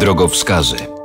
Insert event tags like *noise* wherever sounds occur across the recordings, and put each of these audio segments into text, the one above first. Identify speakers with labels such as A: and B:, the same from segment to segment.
A: Drogowskazy.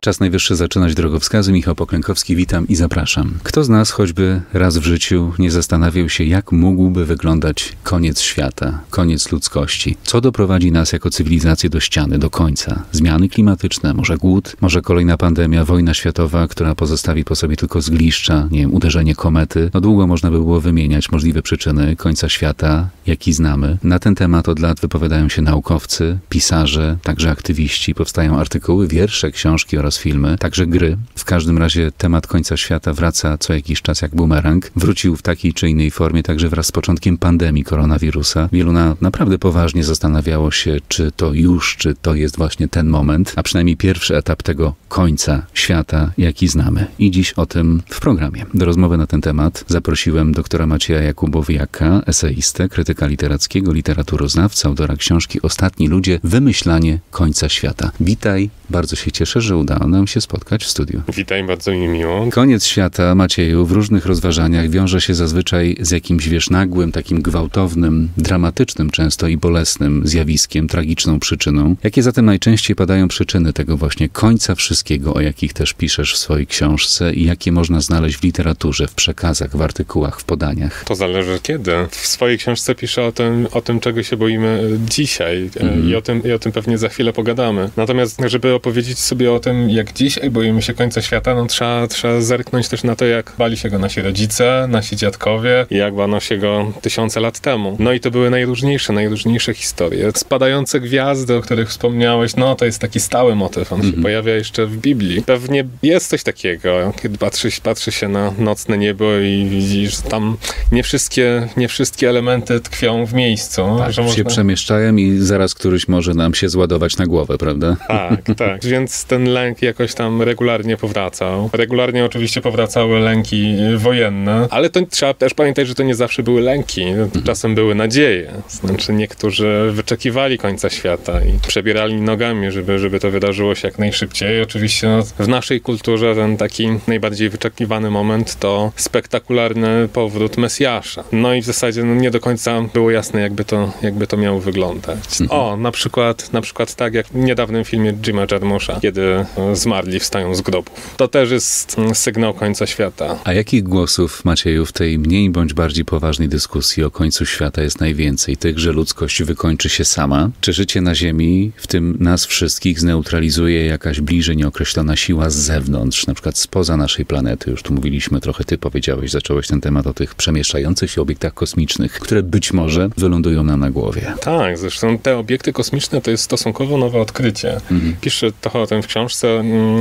A: Czas najwyższy zaczynać drogowskazy. Michał Poklękowski, witam i zapraszam. Kto z nas choćby raz w życiu nie zastanawiał się, jak mógłby wyglądać koniec świata, koniec ludzkości? Co doprowadzi nas jako cywilizację do ściany, do końca? Zmiany klimatyczne, może głód, może kolejna pandemia, wojna światowa, która pozostawi po sobie tylko zgliszcza, nie wiem, uderzenie komety. No długo można by było wymieniać możliwe przyczyny końca świata, jaki znamy. Na ten temat od lat wypowiadają się naukowcy, pisarze, także aktywiści. Powstają artykuły, wiersze, książki oraz oraz filmy, także gry. W każdym razie temat końca świata wraca co jakiś czas jak bumerang. Wrócił w takiej czy innej formie także wraz z początkiem pandemii koronawirusa. Wielu na, naprawdę poważnie zastanawiało się, czy to już, czy to jest właśnie ten moment, a przynajmniej pierwszy etap tego końca świata, jaki znamy. I dziś o tym w programie. Do rozmowy na ten temat zaprosiłem doktora Macieja Jakubowiaka, eseistę, krytyka literackiego, literaturoznawcę, autora książki Ostatni ludzie, wymyślanie końca świata. Witaj, bardzo się cieszę, że udało nam się spotkać w studiu.
B: Witaj, bardzo mi miło.
A: Koniec świata, Macieju, w różnych rozważaniach wiąże się zazwyczaj z jakimś, wiesz, nagłym, takim gwałtownym, dramatycznym często i bolesnym zjawiskiem, tragiczną przyczyną. Jakie zatem najczęściej padają przyczyny tego właśnie końca wszystkiego, o jakich też piszesz w swojej książce i jakie można znaleźć w literaturze, w przekazach, w artykułach, w podaniach?
B: To zależy kiedy. W swojej książce piszę o tym, o tym czego się boimy dzisiaj mm. i, o tym, i o tym pewnie za chwilę pogadamy. Natomiast, żeby opowiedzieć sobie o tym, jak dzisiaj boimy się końca świata, no trzeba, trzeba zerknąć też na to, jak bali się go nasi rodzice, nasi dziadkowie i jak bano się go tysiące lat temu. No i to były najróżniejsze, najróżniejsze historie. Spadające gwiazdy, o których wspomniałeś, no to jest taki stały motyw. On mm -hmm. się mhm. pojawia jeszcze w Biblii. Pewnie jest coś takiego, kiedy patrzy, patrzy się na nocne niebo i widzisz, że tam nie wszystkie, nie wszystkie elementy tkwią w miejscu.
A: Tak, że można... się przemieszczają i zaraz któryś może nam się zładować na głowę, prawda?
B: Tak, tak. *laughs* Więc ten lęk jakoś tam regularnie powracał. Regularnie oczywiście powracały lęki wojenne, ale to trzeba też pamiętać, że to nie zawsze były lęki. Czasem były nadzieje. Znaczy niektórzy wyczekiwali końca świata i przebierali nogami, żeby, żeby to wydarzyło się jak najszybciej. Oczywiście no, w naszej kulturze ten taki najbardziej wyczekiwany moment to spektakularny powrót Mesjasza. No i w zasadzie no, nie do końca było jasne, jakby to, jakby to miało wyglądać. Mhm. O, na przykład, na przykład tak jak w niedawnym filmie Jima Jarmusza, kiedy zmarli wstają z grobów. To też jest sygnał końca świata.
A: A jakich głosów, Macieju, w tej mniej bądź bardziej poważnej dyskusji o końcu świata jest najwięcej? Tych, że ludzkość wykończy się sama? Czy życie na Ziemi, w tym nas wszystkich, zneutralizuje jakaś bliżej nieokreślona siła z zewnątrz, na przykład spoza naszej planety? Już tu mówiliśmy trochę, ty powiedziałeś, zacząłeś ten temat o tych przemieszczających się obiektach kosmicznych, które być może wylądują nam na głowie.
B: Tak, zresztą te obiekty kosmiczne to jest stosunkowo nowe odkrycie. Mhm. Piszę trochę o tym w książce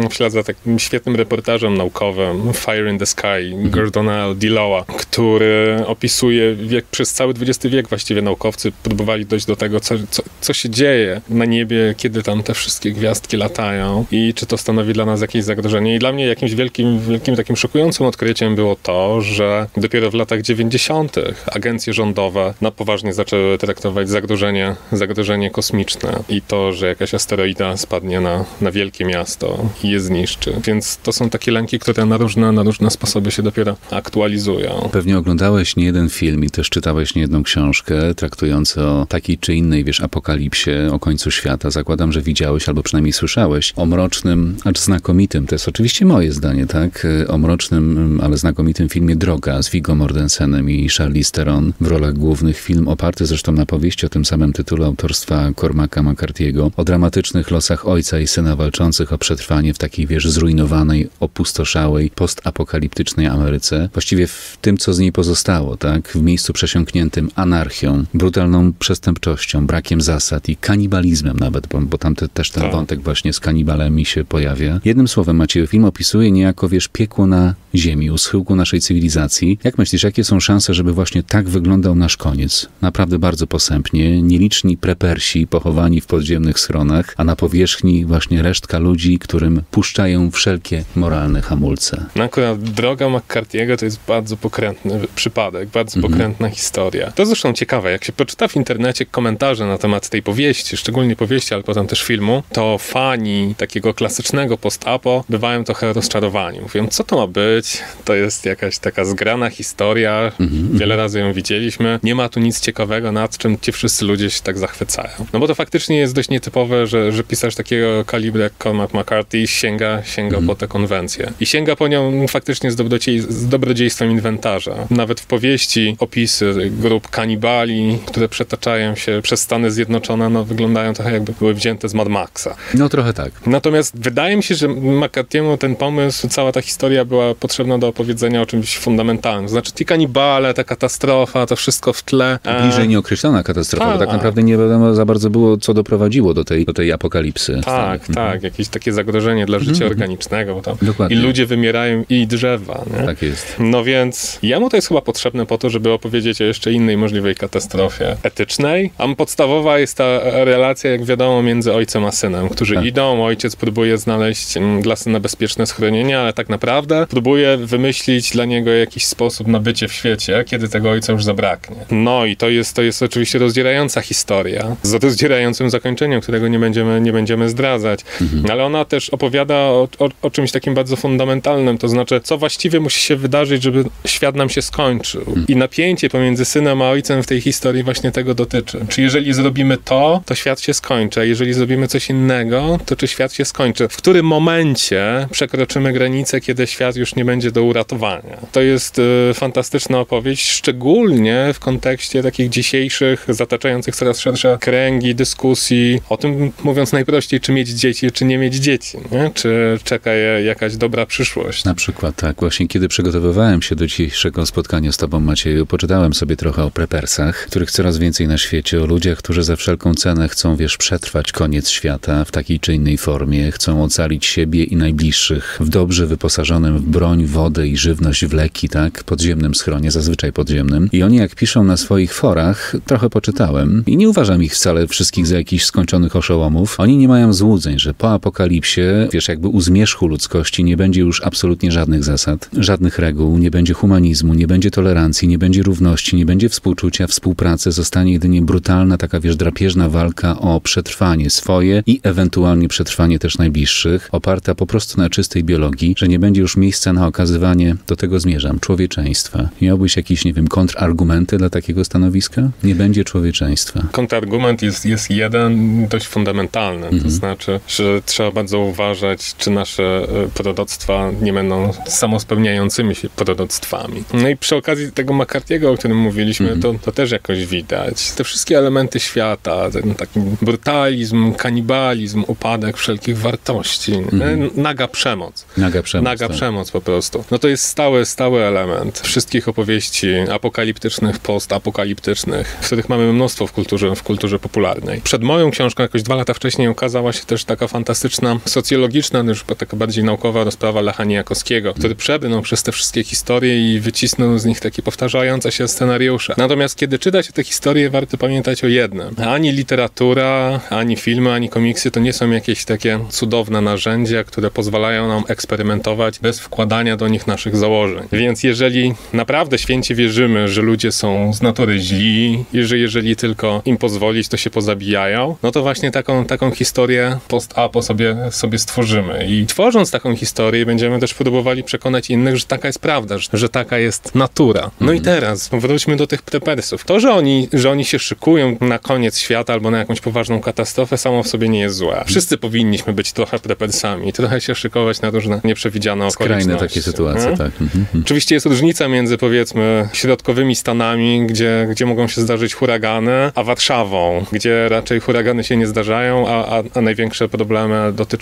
B: w ślad za takim świetnym reportażem naukowym Fire in the Sky mhm. Gordona Diloa, który opisuje jak przez cały XX wiek właściwie naukowcy próbowali dojść do tego, co, co, co się dzieje na niebie, kiedy tam te wszystkie gwiazdki latają i czy to stanowi dla nas jakieś zagrożenie. I dla mnie jakimś wielkim, wielkim takim szokującym odkryciem było to, że dopiero w latach 90. agencje rządowe na poważnie zaczęły traktować zagrożenie, zagrożenie kosmiczne i to, że jakaś asteroida spadnie na, na wielkie miasto i je zniszczy. Więc to są takie lęki, które na różne, na różne sposoby się dopiero aktualizują.
A: Pewnie oglądałeś nie jeden film i też czytałeś nie jedną książkę traktującą o takiej czy innej, wiesz, apokalipsie, o końcu świata. Zakładam, że widziałeś albo przynajmniej słyszałeś o mrocznym, acz znakomitym, to jest oczywiście moje zdanie, tak? O mrocznym, ale znakomitym filmie Droga z Viggo Mordensenem i Charlize Theron w rolach głównych. Film oparty zresztą na powieści o tym samym tytule autorstwa Cormaca McCarthy'ego, o dramatycznych losach ojca i syna walczących o przetrwanie w takiej, wiesz, zrujnowanej, opustoszałej, postapokaliptycznej Ameryce. Właściwie w tym, co z niej pozostało, tak? W miejscu przesiąkniętym anarchią, brutalną przestępczością, brakiem zasad i kanibalizmem nawet, bo, bo tam te, też ten tak. wątek właśnie z kanibalami się pojawia. Jednym słowem, Maciej, film opisuje niejako, wiesz, piekło na ziemi, u schyłku naszej cywilizacji. Jak myślisz, jakie są szanse, żeby właśnie tak wyglądał nasz koniec? Naprawdę bardzo posępnie. Nieliczni prepersi pochowani w podziemnych schronach, a na powierzchni właśnie resztka ludzi którym puszczają wszelkie moralne hamulce.
B: No akurat droga McCarthy'ego to jest bardzo pokrętny przypadek, bardzo mhm. pokrętna historia. To zresztą ciekawe, jak się poczyta w internecie komentarze na temat tej powieści, szczególnie powieści, ale potem też filmu, to fani takiego klasycznego post-apo bywają trochę rozczarowani. Mówią, co to ma być? To jest jakaś taka zgrana historia, mhm. wiele razy ją widzieliśmy, nie ma tu nic ciekawego, nad czym ci wszyscy ludzie się tak zachwycają. No bo to faktycznie jest dość nietypowe, że, że pisarz takiego kalibru jak Cormac McCarthy sięga, sięga mhm. po tę konwencję. I sięga po nią faktycznie z, dobrodziej, z dobrodziejstwem inwentarza. Nawet w powieści opisy grup kanibali, które przetaczają się przez Stany Zjednoczone, no wyglądają trochę jakby były wzięte z Mad Maxa.
A: No trochę tak.
B: Natomiast wydaje mi się, że McCarthy'emu ten pomysł, cała ta historia była potrzebna do opowiedzenia o czymś fundamentalnym. Znaczy ci kanibale, ta katastrofa, to wszystko w tle.
A: E, Bliżej nieokreślona katastrofa, bo tak, tak naprawdę nie wiadomo za bardzo było, co doprowadziło do tej, do tej apokalipsy.
B: Tak, tak. Mhm. Jakieś takie zagrożenie dla życia mhm. organicznego, bo tam Dokładnie. i ludzie wymierają, i drzewa. Nie?
A: Tak jest.
B: No więc jemu to jest chyba potrzebne po to, żeby opowiedzieć o jeszcze innej możliwej katastrofie etycznej. A podstawowa jest ta relacja, jak wiadomo, między ojcem a synem, którzy tak. idą, ojciec próbuje znaleźć mm, dla syna bezpieczne schronienie, ale tak naprawdę próbuje wymyślić dla niego jakiś sposób na bycie w świecie, kiedy tego ojca już zabraknie. No i to jest, to jest oczywiście rozdzierająca historia, z rozdzierającym zakończeniem, którego nie będziemy, nie będziemy zdradzać. Mhm. Ale ona też opowiada o, o, o, czymś takim bardzo fundamentalnym, to znaczy, co właściwie musi się wydarzyć, żeby świat nam się skończył. Mhm. I napięcie pomiędzy synem a ojcem w tej historii właśnie tego dotyczy. Czy jeżeli zrobimy to, to świat się skończy, a jeżeli zrobimy coś innego, to czy świat się skończy? W którym momencie przekroczymy granicę, kiedy świat już nie będzie do uratowania? To jest y, fantastyczna opowieść, szczególnie w kontekście takich dzisiejszych, zataczających coraz szersze kręgi dyskusji o tym, mówiąc najprościej, czy mieć dzieci, czy nie mieć dzieci, nie? czy czeka je jakaś dobra przyszłość.
A: Na przykład tak. Właśnie kiedy przygotowywałem się do dzisiejszego spotkania z tobą, Macieju, poczytałem sobie trochę o prepersach, których coraz więcej na świecie, o ludziach, którzy za wszelką cenę chcą, wiesz, przetrwać koniec świata w takiej czy innej formie, chcą ocalić siebie i najbliższych w dobrze wyposażonym w broń, wodę i żywność, w leki, tak? Podziemnym schronie, zazwyczaj podziemnym. I oni jak piszą na swoich forach, trochę poczytałem i nie uważam ich wcale wszystkich za jakichś skończonych oszołomów. Oni nie mają złudzeń, że po apokalipsie, wiesz, jakby u zmierzchu ludzkości nie będzie już absolutnie żadnych zasad, żadnych reguł, nie będzie humanizmu, nie będzie tolerancji, nie będzie równości, nie będzie współczucia, współpracy, zostanie jedynie brutalna, taka wiesz, drapieżna walka o przetrwanie swoje i ewentualnie przetrwanie też najbliższych, oparta po prostu na czystej biologii, że nie będzie już miejsca na okazywanie, do tego zmierzam, człowieczeństwa. Miałbyś jakieś, nie wiem, kontrargumenty dla takiego stanowiska? Nie będzie człowieczeństwa.
B: Kontrargument jest, jest jeden dość fundamentalny, mhm. to znaczy, że trzeba bardzo uważać, czy nasze e, proroctwa nie będą samospełniającymi się proroctwami. No i przy okazji tego McCarthy'ego, o którym mówiliśmy, mhm. to, to też jakoś widać. Te wszystkie elementy świata, ten taki brutalizm, kanibalizm, upadek wszelkich wartości, mhm. naga przemoc.
A: Naga przemoc.
B: Naga tak. przemoc po prostu. No to jest stały, stały element wszystkich opowieści apokaliptycznych, postapokaliptycznych, których mamy mnóstwo w kulturze, w kulturze popularnej. Przed moją książką, jakoś dwa lata wcześniej, ukazała się też taka fantastyczna, socjologiczna, już taka bardziej naukowa rozprawa Lecha Niejakowskiego, który przebrnął przez te wszystkie historie i wycisnął z nich takie powtarzające się scenariusze. Natomiast kiedy czyta się te historie, warto pamiętać o jednym. Ani literatura, ani filmy, ani komiksy to nie są jakieś takie cudowne narzędzia, które pozwalają nam eksperymentować bez wkładania do nich naszych założeń. Więc jeżeli naprawdę święcie wierzymy, że ludzie są z natury źli i że jeżeli tylko im pozwolić, to się pozabijają, no to właśnie taką, taką historię post-apo sobie, sobie stworzymy. I tworząc taką historię, będziemy też próbowali przekonać innych, że taka jest prawda, że, że taka jest natura. No i mhm. teraz wróćmy do tych prepersów. To, że oni, że oni się szykują na koniec świata albo na jakąś poważną katastrofę, samo w sobie nie jest złe. Wszyscy powinniśmy być trochę prepersami, trochę się szykować na różne nieprzewidziane okoliczności.
A: Skrajne takie sytuacje, hmm? tak. Mhm,
B: mhm. Oczywiście jest różnica między, powiedzmy, środkowymi Stanami, gdzie, gdzie mogą się zdarzyć huragany, a Warszawą, gdzie raczej huragany się nie zdarzają, a, a, a największe problemy dotyczą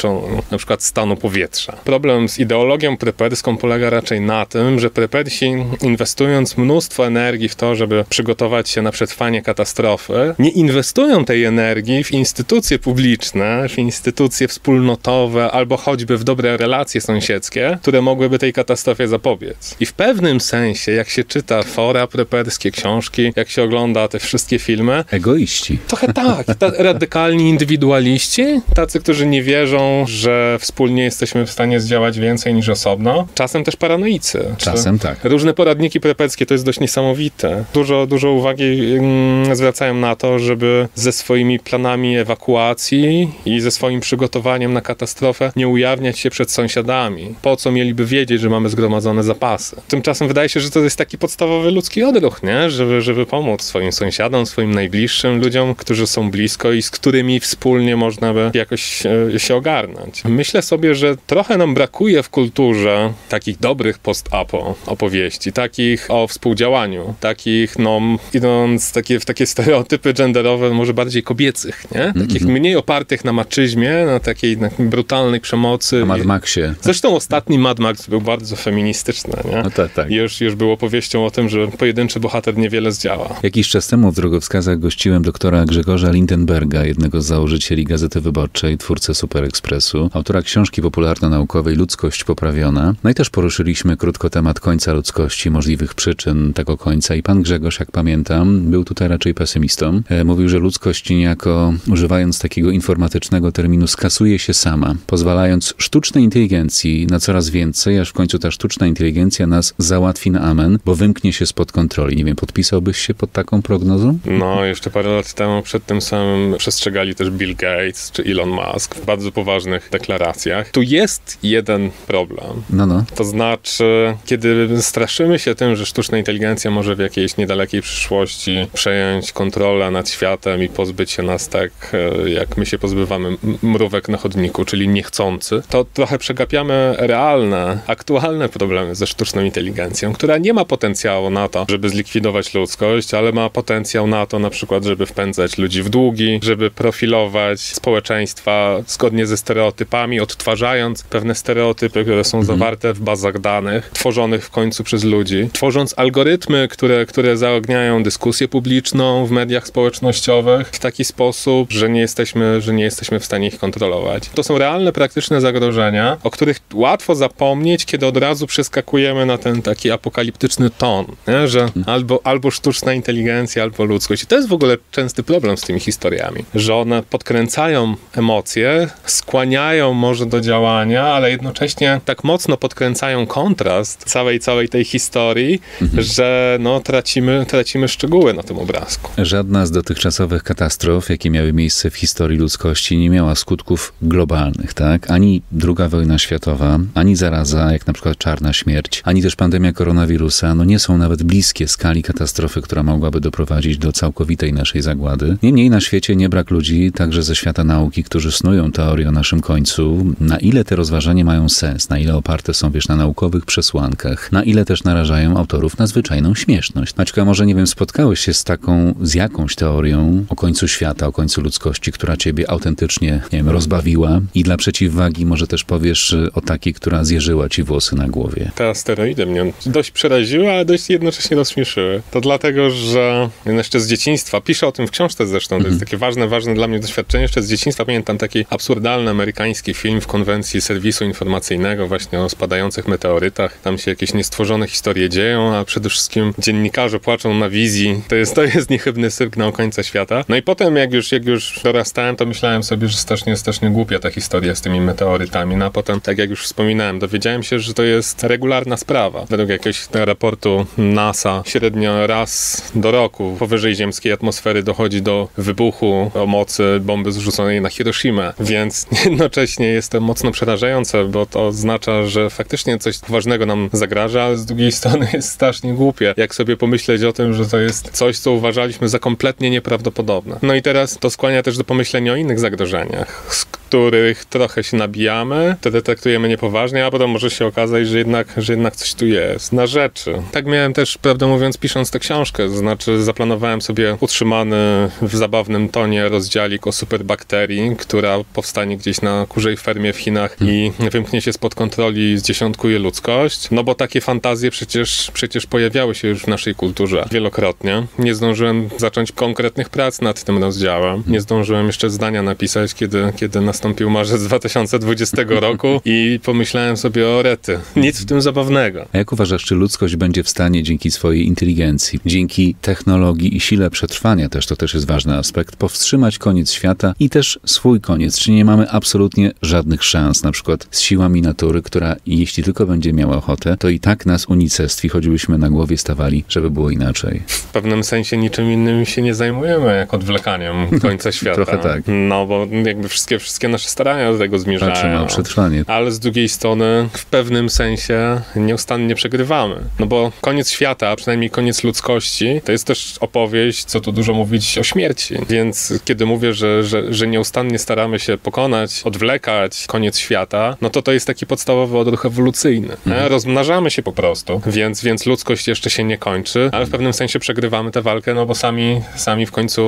B: na przykład stanu powietrza. Problem z ideologią preperską polega raczej na tym, że prepersi inwestując mnóstwo energii w to, żeby przygotować się na przetrwanie katastrofy, nie inwestują tej energii w instytucje publiczne, w instytucje wspólnotowe albo choćby w dobre relacje sąsiedzkie, które mogłyby tej katastrofie zapobiec. I w pewnym sensie, jak się czyta fora preperskie, książki, jak się ogląda te wszystkie filmy...
A: Egoiści.
B: Trochę tak. radykalni indywidualiści, tacy, którzy nie wierzą że wspólnie jesteśmy w stanie zdziałać więcej niż osobno. Czasem też paranoicy.
A: Czasem tak.
B: Różne poradniki prepeckie to jest dość niesamowite. Dużo, dużo uwagi mm, zwracają na to, żeby ze swoimi planami ewakuacji i ze swoim przygotowaniem na katastrofę nie ujawniać się przed sąsiadami. Po co mieliby wiedzieć, że mamy zgromadzone zapasy? Tymczasem wydaje się, że to jest taki podstawowy ludzki odruch, nie? Żeby, żeby pomóc swoim sąsiadom, swoim najbliższym ludziom, którzy są blisko i z którymi wspólnie można by jakoś e, się ogarnąć. Myślę sobie, że trochę nam brakuje w kulturze takich dobrych post-apo opowieści, takich o współdziałaniu, takich, no, idąc takie, w takie *laughs* stereotypy genderowe, może bardziej kobiecych, nie? Takich mm -hmm. mniej opartych na maczyzmie, na takiej na brutalnej przemocy.
A: Na Mad Maxie.
B: Zresztą ostatni Mad Max był bardzo feministyczny, nie?
A: No tak, tak.
B: Już, już był opowieścią o tym, że pojedynczy bohater niewiele zdziała.
A: Jakiś czas temu w drogowskazach gościłem doktora Grzegorza Lindenberga, jednego z założycieli Gazety Wyborczej, twórcę Super Expressu, autora książki popularno-naukowej Ludzkość poprawiona. No i też poruszyliśmy krótko temat końca ludzkości, możliwych przyczyn tego końca i pan Grzegorz, jak pamiętam, był tutaj raczej pesymistą. E, mówił, że ludzkość niejako, używając takiego informatycznego terminu, skasuje się sama, pozwalając sztucznej inteligencji na coraz więcej, aż w końcu ta sztuczna inteligencja nas załatwi na amen, bo wymknie się spod kontroli. Nie wiem, podpisałbyś się pod taką prognozą?
B: No, jeszcze parę lat temu przed tym samym przestrzegali też Bill Gates czy Elon Musk bardzo poważnych deklaracjach. Tu jest jeden problem.
A: No, no.
B: To znaczy, kiedy straszymy się tym, że sztuczna inteligencja może w jakiejś niedalekiej przyszłości przejąć kontrolę nad światem i pozbyć się nas tak, e, jak my się pozbywamy mrówek na chodniku, czyli niechcący, to trochę przegapiamy realne, aktualne problemy ze sztuczną inteligencją, która nie ma potencjału na to, żeby zlikwidować ludzkość, ale ma potencjał na to na przykład, żeby wpędzać ludzi w długi, żeby profilować społeczeństwa zgodnie ze stereotypami, odtwarzając pewne stereotypy, które są mhm. zawarte w bazach danych, tworzonych w końcu przez ludzi, tworząc algorytmy, które, które zaogniają dyskusję publiczną w mediach społecznościowych w taki sposób, że nie jesteśmy, że nie jesteśmy w stanie ich kontrolować. To są realne, praktyczne zagrożenia, o których łatwo zapomnieć, kiedy od razu przeskakujemy na ten taki apokaliptyczny ton, nie? że albo, albo sztuczna inteligencja, albo ludzkość. I to jest w ogóle częsty problem z tymi historiami, że one podkręcają emocje, skłaniają może do działania, ale jednocześnie tak mocno podkręcają kontrast całej, całej tej historii, mhm. że no, tracimy, tracimy szczegóły na tym obrazku.
A: Żadna z dotychczasowych katastrof, jakie miały miejsce w historii ludzkości, nie miała skutków globalnych, tak? Ani druga wojna światowa, ani zaraza, jak na przykład czarna śmierć, ani też pandemia koronawirusa, no nie są nawet bliskie skali katastrofy, która mogłaby doprowadzić do całkowitej naszej zagłady. Niemniej na świecie nie brak ludzi, także ze świata nauki, którzy snują teorię naszym końcu. Na ile te rozważania mają sens, na ile oparte są, wiesz, na naukowych przesłankach, na ile też narażają autorów na zwyczajną śmieszność. Maćka, może nie wiem, spotkałeś się z taką, z jakąś teorią o końcu świata, o końcu ludzkości, która ciebie autentycznie, nie wiem, rozbawiła i dla przeciwwagi może też powiesz o takiej, która zjeżyła ci włosy na głowie.
B: Te asteroidy mnie dość przeraziły, ale dość jednocześnie rozśmieszyły. To dlatego, że jeszcze z dzieciństwa, piszę o tym w książce zresztą, to jest mhm. takie ważne, ważne dla mnie doświadczenie. Jeszcze z dzieciństwa pamiętam taki absurdalny amerykański film w konwencji serwisu informacyjnego właśnie o spadających meteorytach. Tam się jakieś niestworzone historie dzieją, a przede wszystkim dziennikarze płaczą na wizji. To jest, to jest niechybny na końca świata. No i potem jak już, jak już dorastałem, to myślałem sobie, że strasznie, strasznie głupia ta historia z tymi meteorytami. No a potem, tak jak już wspominałem, dowiedziałem się, że to jest regularna sprawa. Według jakiegoś raportu NASA średnio raz do roku powyżej ziemskiej atmosfery dochodzi do wybuchu o mocy bomby zrzuconej na Hiroshima, więc jednocześnie jest to mocno przerażające, bo to oznacza, że faktycznie coś ważnego nam zagraża, ale z drugiej strony *laughs* jest strasznie głupie, jak sobie pomyśleć o tym, że to jest coś, co uważaliśmy za kompletnie nieprawdopodobne. No i teraz to skłania też do pomyślenia o innych zagrożeniach, z których trochę się nabijamy, wtedy traktujemy niepoważnie, a potem może się okazać, że jednak, że jednak coś tu jest, na rzeczy. Tak miałem też, prawdę mówiąc, pisząc tę książkę, to znaczy zaplanowałem sobie utrzymany w zabawnym tonie rozdziałik o superbakterii, która powstanie gdzieś na kurzej fermie w Chinach i wymknie się spod kontroli, zdziesiątkuje ludzkość, no bo takie fantazje przecież, przecież pojawiały się już w naszej kulturze wielokrotnie. Nie zdążyłem zacząć konkretnych prac nad tym rozdziałem, nie zdążyłem jeszcze zdania napisać, kiedy, kiedy na nastąpił marzec 2020 *laughs* roku i pomyślałem sobie o rety. Nic w tym zabawnego.
A: A jak uważasz, czy ludzkość będzie w stanie dzięki swojej inteligencji, dzięki technologii i sile przetrwania też, to też jest ważny aspekt, powstrzymać koniec świata i też swój koniec? Czy nie mamy absolutnie żadnych szans, na przykład z siłami natury, która jeśli tylko będzie miała ochotę, to i tak nas unicestwi, choćbyśmy na głowie stawali, żeby było inaczej.
B: W pewnym sensie niczym innym się nie zajmujemy, jak odwlekaniem końca *laughs* świata.
A: Trochę tak.
B: No, bo jakby wszystkie, wszystkie nasze starania do tego zmierzają.
A: Patrzymy o przetrwanie.
B: Ale z drugiej strony w pewnym sensie nieustannie przegrywamy. No bo koniec świata, a przynajmniej koniec ludzkości, to jest też opowieść, co tu dużo mówić o śmierci. Więc kiedy mówię, że, że, że nieustannie staramy się pokonać, odwlekać koniec świata, no to to jest taki podstawowy odruch ewolucyjny. Mhm. Rozmnażamy się po prostu, więc, więc ludzkość jeszcze się nie kończy, ale w pewnym sensie przegrywamy tę walkę, no bo sami, sami w końcu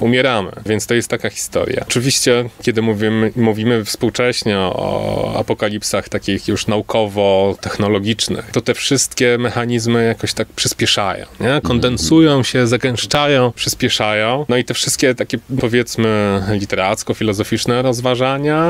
B: e, umieramy. Więc to jest taka historia. Oczywiście, kiedy mówimy, mówimy współcześnie o apokalipsach takich już naukowo-technologicznych, to te wszystkie mechanizmy jakoś tak przyspieszają, nie? kondensują się, zagęszczają, przyspieszają. No i te wszystkie takie, powiedzmy, literacko-filozoficzne rozważania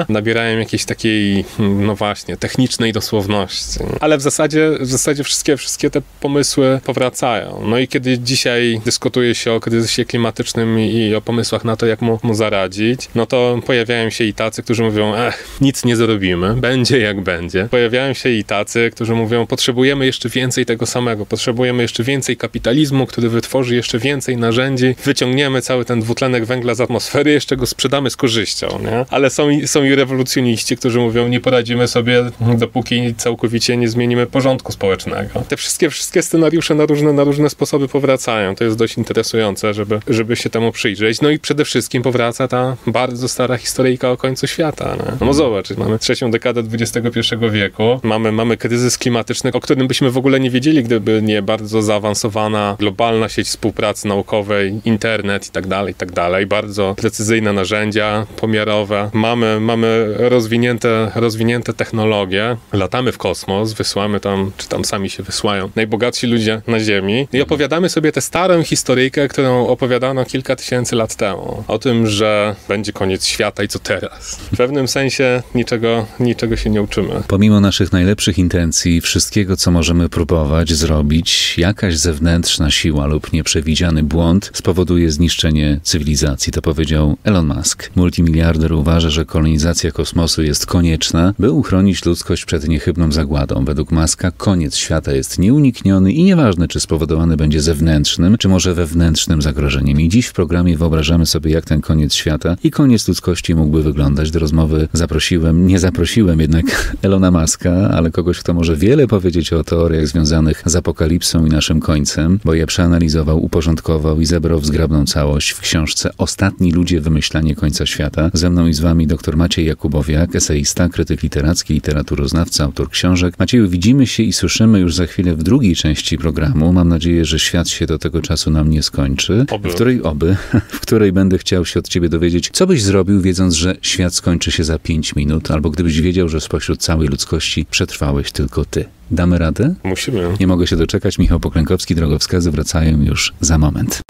B: nabierają jakiejś takiej, no właśnie, technicznej dosłowności. Ale w zasadzie, w zasadzie wszystkie, wszystkie te pomysły powracają. No i kiedy dzisiaj dyskutuje się o kryzysie klimatycznym i o pomysłach na to, jak mu, mu zaradzić, no to pojawiają się i tacy, którzy mówią, eh, nic nie zrobimy, będzie jak będzie. Pojawiają się i tacy, którzy mówią, potrzebujemy jeszcze więcej tego samego, potrzebujemy jeszcze więcej kapitalizmu, który wytworzy jeszcze więcej narzędzi, wyciągniemy cały ten dwutlenek węgla z atmosfery, jeszcze go sprzedamy z korzyścią, nie? Ale są, są i rewolucjoniści, którzy mówią, nie poradzimy sobie, dopóki całkowicie nie zmienimy porządku społecznego. Te wszystkie, wszystkie scenariusze na różne, na różne sposoby powracają. To jest dość interesujące, żeby, żeby się temu przyjrzeć. No i przede wszystkim powraca ta bardzo stara historyjka o końcu świata. No bo zobacz, mamy trzecią dekadę XXI wieku, mamy, mamy kryzys klimatyczny, o którym byśmy w ogóle nie wiedzieli, gdyby nie bardzo zaawansowana globalna sieć współpracy naukowej, internet i tak dalej, i tak dalej. Bardzo precyzyjne narzędzia pomiarowe. Mamy, mamy rozwinięte, rozwinięte technologie. Latamy w kosmos, wysyłamy tam, czy tam sami się wysyłają, najbogatsi ludzie na Ziemi i opowiadamy sobie tę starą historyjkę, którą opowiadano kilka tysięcy lat temu. O tym, że będzie koniec świata i co teraz. W pewnym sensie niczego, niczego się nie uczymy.
A: Pomimo naszych najlepszych intencji, wszystkiego, co możemy próbować zrobić, jakaś zewnętrzna siła lub nieprzewidziany błąd spowoduje zniszczenie cywilizacji. To powiedział Elon Musk. Multimiliarder uważa, że kolonizacja kosmosu jest konieczna, by uchronić ludzkość przed niechybną zagładą. Według Muska koniec świata jest nieunikniony i nieważne, czy spowodowany będzie zewnętrznym, czy może wewnętrznym zagrożeniem. I dziś w programie wyobrażamy sobie, jak ten koniec świata i koniec ludzkości mógłby wyglądać. Do rozmowy zaprosiłem, nie zaprosiłem jednak *laughs* Elona Muska, ale kogoś, kto może wiele powiedzieć o teoriach związanych z apokalipsą i naszym końcem, bo je przeanalizował, uporządkował i zebrał w zgrabną całość w książce Ostatni ludzie wymyślanie końca świata. Ze mną i z wami dr Maciej Jakubowiak, eseista, krytyk literacki, literaturoznawca, autor książek. Macieju, widzimy się i słyszymy już za chwilę w drugiej części programu. Mam nadzieję, że świat się do tego czasu nam nie skończy.
B: Oby.
A: W której oby, *laughs* w której będę chciał się od ciebie dowiedzieć, co byś zrobił, wiedząc, że świat skończy się za pięć minut, albo gdybyś wiedział, że spośród całej ludzkości przetrwałeś tylko ty. Damy radę?
B: Musimy.
A: Nie mogę się doczekać. Michał Poklękowski, drogowskazy wracają już za moment.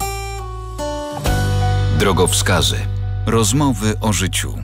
C: Drogowskazy. Rozmowy o życiu.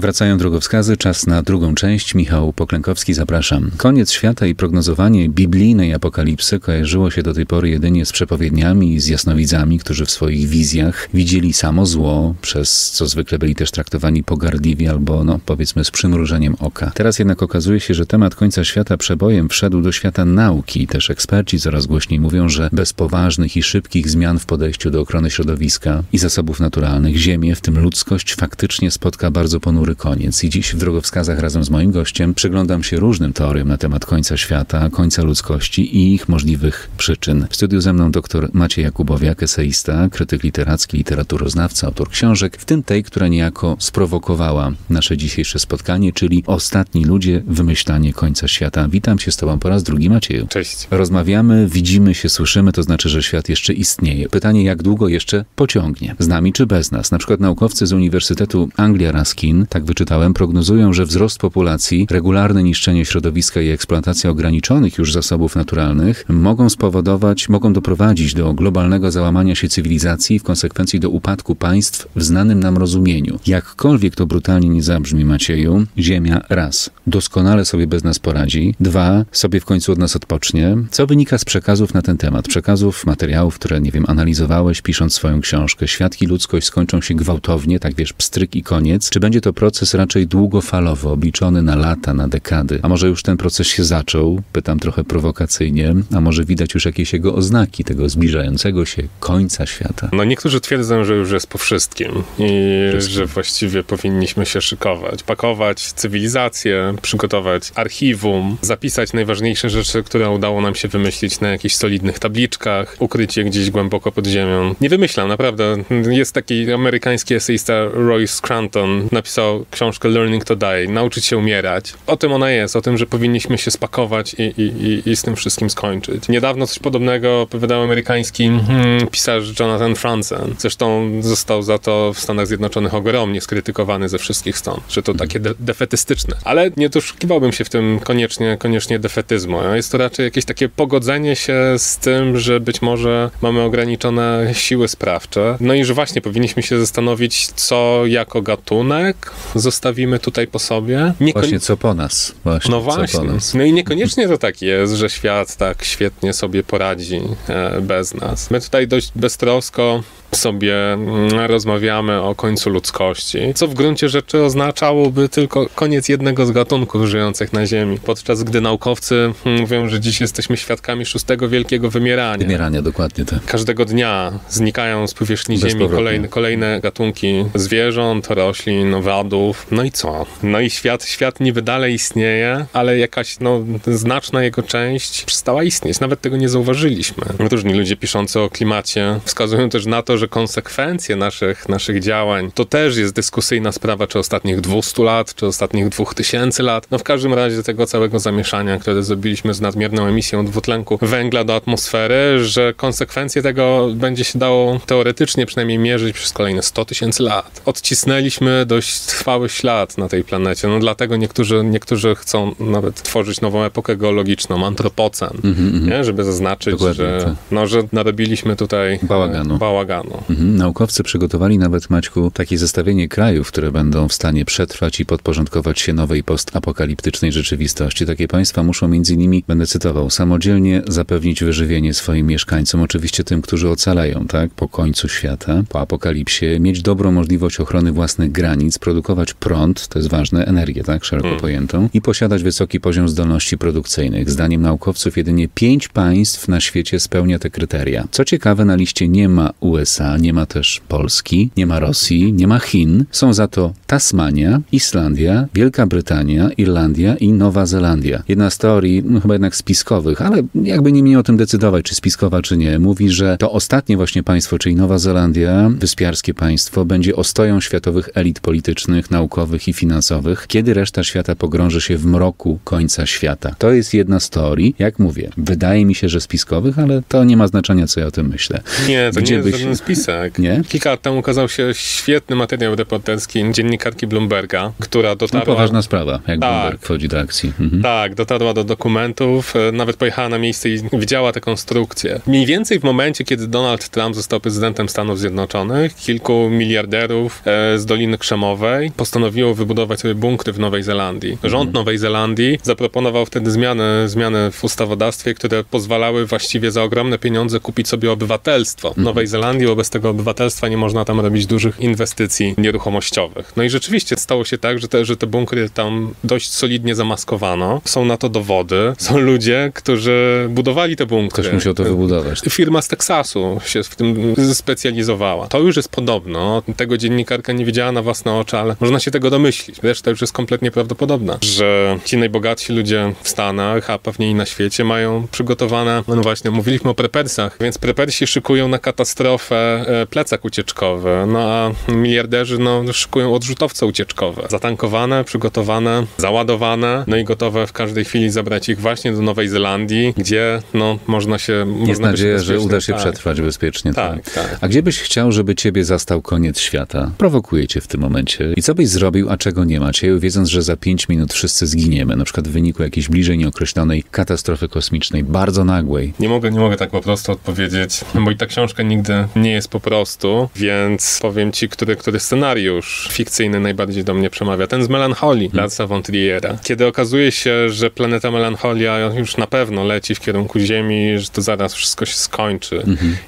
A: Wracają drogowskazy, czas na drugą część. Michał Poklękowski, zapraszam. Koniec świata i prognozowanie biblijnej apokalipsy kojarzyło się do tej pory jedynie z przepowiedniami i z jasnowidzami, którzy w swoich wizjach widzieli samo zło, przez co zwykle byli też traktowani pogardliwie albo, no, powiedzmy, z przymrużeniem oka. Teraz jednak okazuje się, że temat końca świata przebojem wszedł do świata nauki. Też eksperci coraz głośniej mówią, że bez poważnych i szybkich zmian w podejściu do ochrony środowiska i zasobów naturalnych Ziemię, w tym ludzkość, faktycznie spotka bardzo ponury koniec. I dziś w drogowskazach razem z moim gościem przyglądam się różnym teoriom na temat końca świata, końca ludzkości i ich możliwych przyczyn. W studiu ze mną dr Maciej Jakubowiak, eseista, krytyk literacki, literaturoznawca, autor książek, w tym tej, która niejako sprowokowała nasze dzisiejsze spotkanie, czyli Ostatni ludzie, wymyślanie końca świata. Witam się z Tobą po raz drugi, Macieju.
B: Cześć.
A: Rozmawiamy, widzimy się, słyszymy, to znaczy, że świat jeszcze istnieje. Pytanie, jak długo jeszcze pociągnie? Z nami czy bez nas? Na przykład naukowcy z Uniwersytetu Anglia Ruskin tak tak wyczytałem, prognozują, że wzrost populacji, regularne niszczenie środowiska i eksploatacja ograniczonych już zasobów naturalnych mogą spowodować, mogą doprowadzić do globalnego załamania się cywilizacji i w konsekwencji do upadku państw w znanym nam rozumieniu. Jakkolwiek to brutalnie nie zabrzmi, Macieju, Ziemia raz doskonale sobie bez nas poradzi, dwa sobie w końcu od nas odpocznie. Co wynika z przekazów na ten temat? Przekazów, materiałów, które, nie wiem, analizowałeś, pisząc swoją książkę. Świat i ludzkość skończą się gwałtownie, tak wiesz, pstryk i koniec. Czy będzie to proces raczej długofalowo, obliczony na lata, na dekady? A może już ten proces się zaczął? Pytam trochę prowokacyjnie. A może widać już jakieś jego oznaki tego zbliżającego się końca świata?
B: No niektórzy twierdzą, że już jest po wszystkim i wszystkim. że właściwie powinniśmy się szykować, pakować cywilizację, przygotować archiwum, zapisać najważniejsze rzeczy, które udało nam się wymyślić na jakichś solidnych tabliczkach, ukryć je gdzieś głęboko pod ziemią. Nie wymyślam, naprawdę. Jest taki amerykański eseista Roy Scranton, napisał książkę Learning to Die, nauczyć się umierać. O tym ona jest, o tym, że powinniśmy się spakować i, i, i, i z tym wszystkim skończyć. Niedawno coś podobnego opowiadał amerykański hmm, pisarz Jonathan Franzen. Zresztą został za to w Stanach Zjednoczonych ogromnie skrytykowany ze wszystkich stron, że to takie de defetystyczne. Ale nie doszukiwałbym się w tym koniecznie, koniecznie defetyzmu. Jest to raczej jakieś takie pogodzenie się z tym, że być może mamy ograniczone siły sprawcze. No i że właśnie powinniśmy się zastanowić, co jako gatunek zostawimy tutaj po sobie.
A: Właśnie co po nas. Właśnie,
B: no właśnie. No i niekoniecznie to tak jest, że świat tak świetnie sobie poradzi e, bez nas. My tutaj dość beztrosko sobie mm, rozmawiamy o końcu ludzkości, co w gruncie rzeczy oznaczałoby tylko koniec jednego z gatunków żyjących na Ziemi, podczas gdy naukowcy mm, mówią, że dziś jesteśmy świadkami szóstego wielkiego wymierania.
A: Wymierania, dokładnie tak.
B: Każdego dnia znikają z powierzchni Ziemi kolejne, kolejne gatunki zwierząt, roślin, owadów. No i co? No i świat, świat niby dalej istnieje, ale jakaś no, znaczna jego część przestała istnieć. Nawet tego nie zauważyliśmy. Różni ludzie piszący o klimacie wskazują też na to, że konsekwencje naszych, naszych działań to też jest dyskusyjna sprawa, czy ostatnich 200 lat, czy ostatnich 2000 lat. No w każdym razie tego całego zamieszania, które zrobiliśmy z nadmierną emisją dwutlenku węgla do atmosfery, że konsekwencje tego będzie się dało teoretycznie przynajmniej mierzyć przez kolejne 100 tysięcy lat. Odcisnęliśmy dość trwały ślad na tej planecie. No dlatego niektórzy, niektórzy chcą nawet tworzyć nową epokę geologiczną, antropocen, mm -hmm, żeby zaznaczyć, Dokładnie, że, tak. no, że narobiliśmy tutaj
A: bałaganu.
B: bałaganu.
A: Mhm. Naukowcy przygotowali nawet, Maćku, takie zestawienie krajów, które będą w stanie przetrwać i podporządkować się nowej postapokaliptycznej rzeczywistości. Takie państwa muszą między innymi, będę cytował, samodzielnie zapewnić wyżywienie swoim mieszkańcom, oczywiście tym, którzy ocalają, tak, po końcu świata, po apokalipsie, mieć dobrą możliwość ochrony własnych granic, produkować prąd, to jest ważne, energię, tak, szeroko hmm. pojętą, i posiadać wysoki poziom zdolności produkcyjnych. Zdaniem naukowców jedynie pięć państw na świecie spełnia te kryteria. Co ciekawe, na liście nie ma USA, nie ma też Polski, nie ma Rosji, nie ma Chin. Są za to Tasmania, Islandia, Wielka Brytania, Irlandia i Nowa Zelandia. Jedna z teorii, no chyba jednak spiskowych, ale jakby nie mi o tym decydować, czy spiskowa, czy nie, mówi, że to ostatnie właśnie państwo, czyli Nowa Zelandia, wyspiarskie państwo, będzie ostoją światowych elit politycznych, naukowych i finansowych, kiedy reszta świata pogrąży się w mroku końca świata. To jest jedna z teorii. Jak mówię, wydaje mi się, że spiskowych, ale to nie ma znaczenia, co ja o tym myślę.
B: Nie, to Gdzie nie byś... spisek.
A: Nie?
B: Kilka lat temu ukazał się świetny materiał reporterski dziennikarki Bloomberga, która dotarła...
A: No poważna sprawa, jak tak, Bloomberg wchodzi do akcji.
B: Mhm. Tak, dotarła do dokumentów, e, nawet pojechała na miejsce i widziała tę konstrukcję. Mniej więcej w momencie, kiedy Donald Trump został prezydentem Stanów Zjednoczonych, kilku miliarderów e, z Doliny Krzemowej postanowiło wybudować sobie bunkry w Nowej Zelandii. Rząd mhm. Nowej Zelandii zaproponował wtedy zmiany, zmiany w ustawodawstwie, które pozwalały właściwie za ogromne pieniądze kupić sobie obywatelstwo mhm. Nowej Zelandii wobec tego obywatelstwa nie można tam robić dużych inwestycji nieruchomościowych. No i rzeczywiście stało się tak, że te, że te bunkry tam dość solidnie zamaskowano. Są na to dowody. Są ludzie, którzy budowali te bunkry.
A: Ktoś musiał to wybudować.
B: Firma z Teksasu się w tym specjalizowała. To już jest podobno. Tego dziennikarka nie widziała na własne oczy, ale można się tego domyślić. Wiesz, to już jest kompletnie prawdopodobne, że ci najbogatsi ludzie w Stanach, a pewnie i na świecie mają przygotowane, no właśnie, mówiliśmy o prepersach, więc prepersi szykują na katastrofę plecak ucieczkowy, no a miliarderzy no, szykują odrzutowce ucieczkowe. Zatankowane, przygotowane, załadowane, no i gotowe w każdej chwili zabrać ich właśnie do Nowej Zelandii, gdzie no, można się...
A: Jest
B: można
A: nadzieja, że uda się
B: tak.
A: przetrwać bezpiecznie.
B: Tak, tak.
A: A gdzie byś chciał, żeby ciebie zastał koniec świata? Prowokuje cię w tym momencie. I co byś zrobił, a czego nie macie, wiedząc, że za pięć minut wszyscy zginiemy, na przykład w wyniku jakiejś bliżej nieokreślonej katastrofy kosmicznej, bardzo nagłej.
B: Nie mogę, nie mogę tak po prostu odpowiedzieć, bo i ta książka nigdy nie jest po prostu, więc powiem ci, który, który scenariusz fikcyjny najbardziej do mnie przemawia. Ten z Melancholii, Laca von Triera. Kiedy okazuje się, że planeta Melancholia już na pewno leci w kierunku Ziemi, że to zaraz wszystko się skończy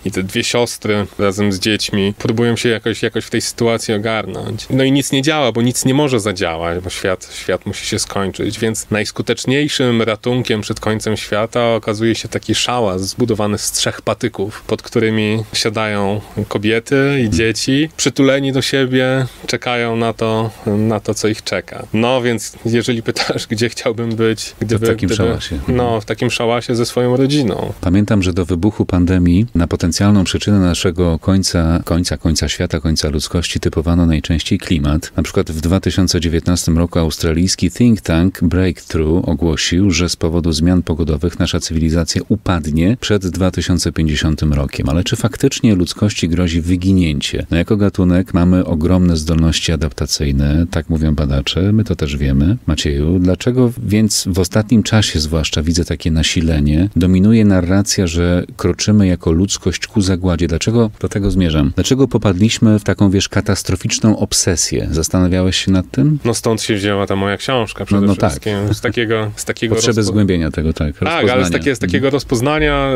B: i te dwie siostry razem z dziećmi próbują się jakoś, jakoś w tej sytuacji ogarnąć. No i nic nie działa, bo nic nie może zadziałać, bo świat, świat musi się skończyć, więc najskuteczniejszym ratunkiem przed końcem świata okazuje się taki szałas zbudowany z trzech patyków, pod którymi siadają kobiety i dzieci, przytuleni do siebie, czekają na to, na to co ich czeka. No więc jeżeli pytasz, gdzie chciałbym być, gdyby...
A: w takim
B: gdyby,
A: szałasie.
B: No, w takim szałasie ze swoją rodziną.
A: Pamiętam, że do wybuchu pandemii na potencjalną przyczynę naszego końca, końca, końca świata, końca ludzkości typowano najczęściej klimat. Na przykład w 2019 roku australijski think tank Breakthrough ogłosił, że z powodu zmian pogodowych nasza cywilizacja upadnie przed 2050 rokiem. Ale czy faktycznie ludzkości grozi wyginięcie? No jako gatunek mamy ogromne zdolności adaptacyjne, tak mówią badacze, my to też wiemy. Macieju, dlaczego więc w ostatnim czasie zwłaszcza widzę takie nasilenie, dominuje narracja, że kroczymy jako ludzkość ku zagładzie. Dlaczego do tego zmierzam? Dlaczego popadliśmy w taką, wiesz, katastroficzną obsesję? Zastanawiałeś się nad tym?
B: No stąd się wzięła ta moja książka przede
A: No- no tak.
B: wszystkim. Z takiego, z takiego
A: Potrzeby
B: rozpo-
A: zgłębienia tego, tak.
B: Tak, ale z, takie, z takiego rozpoznania,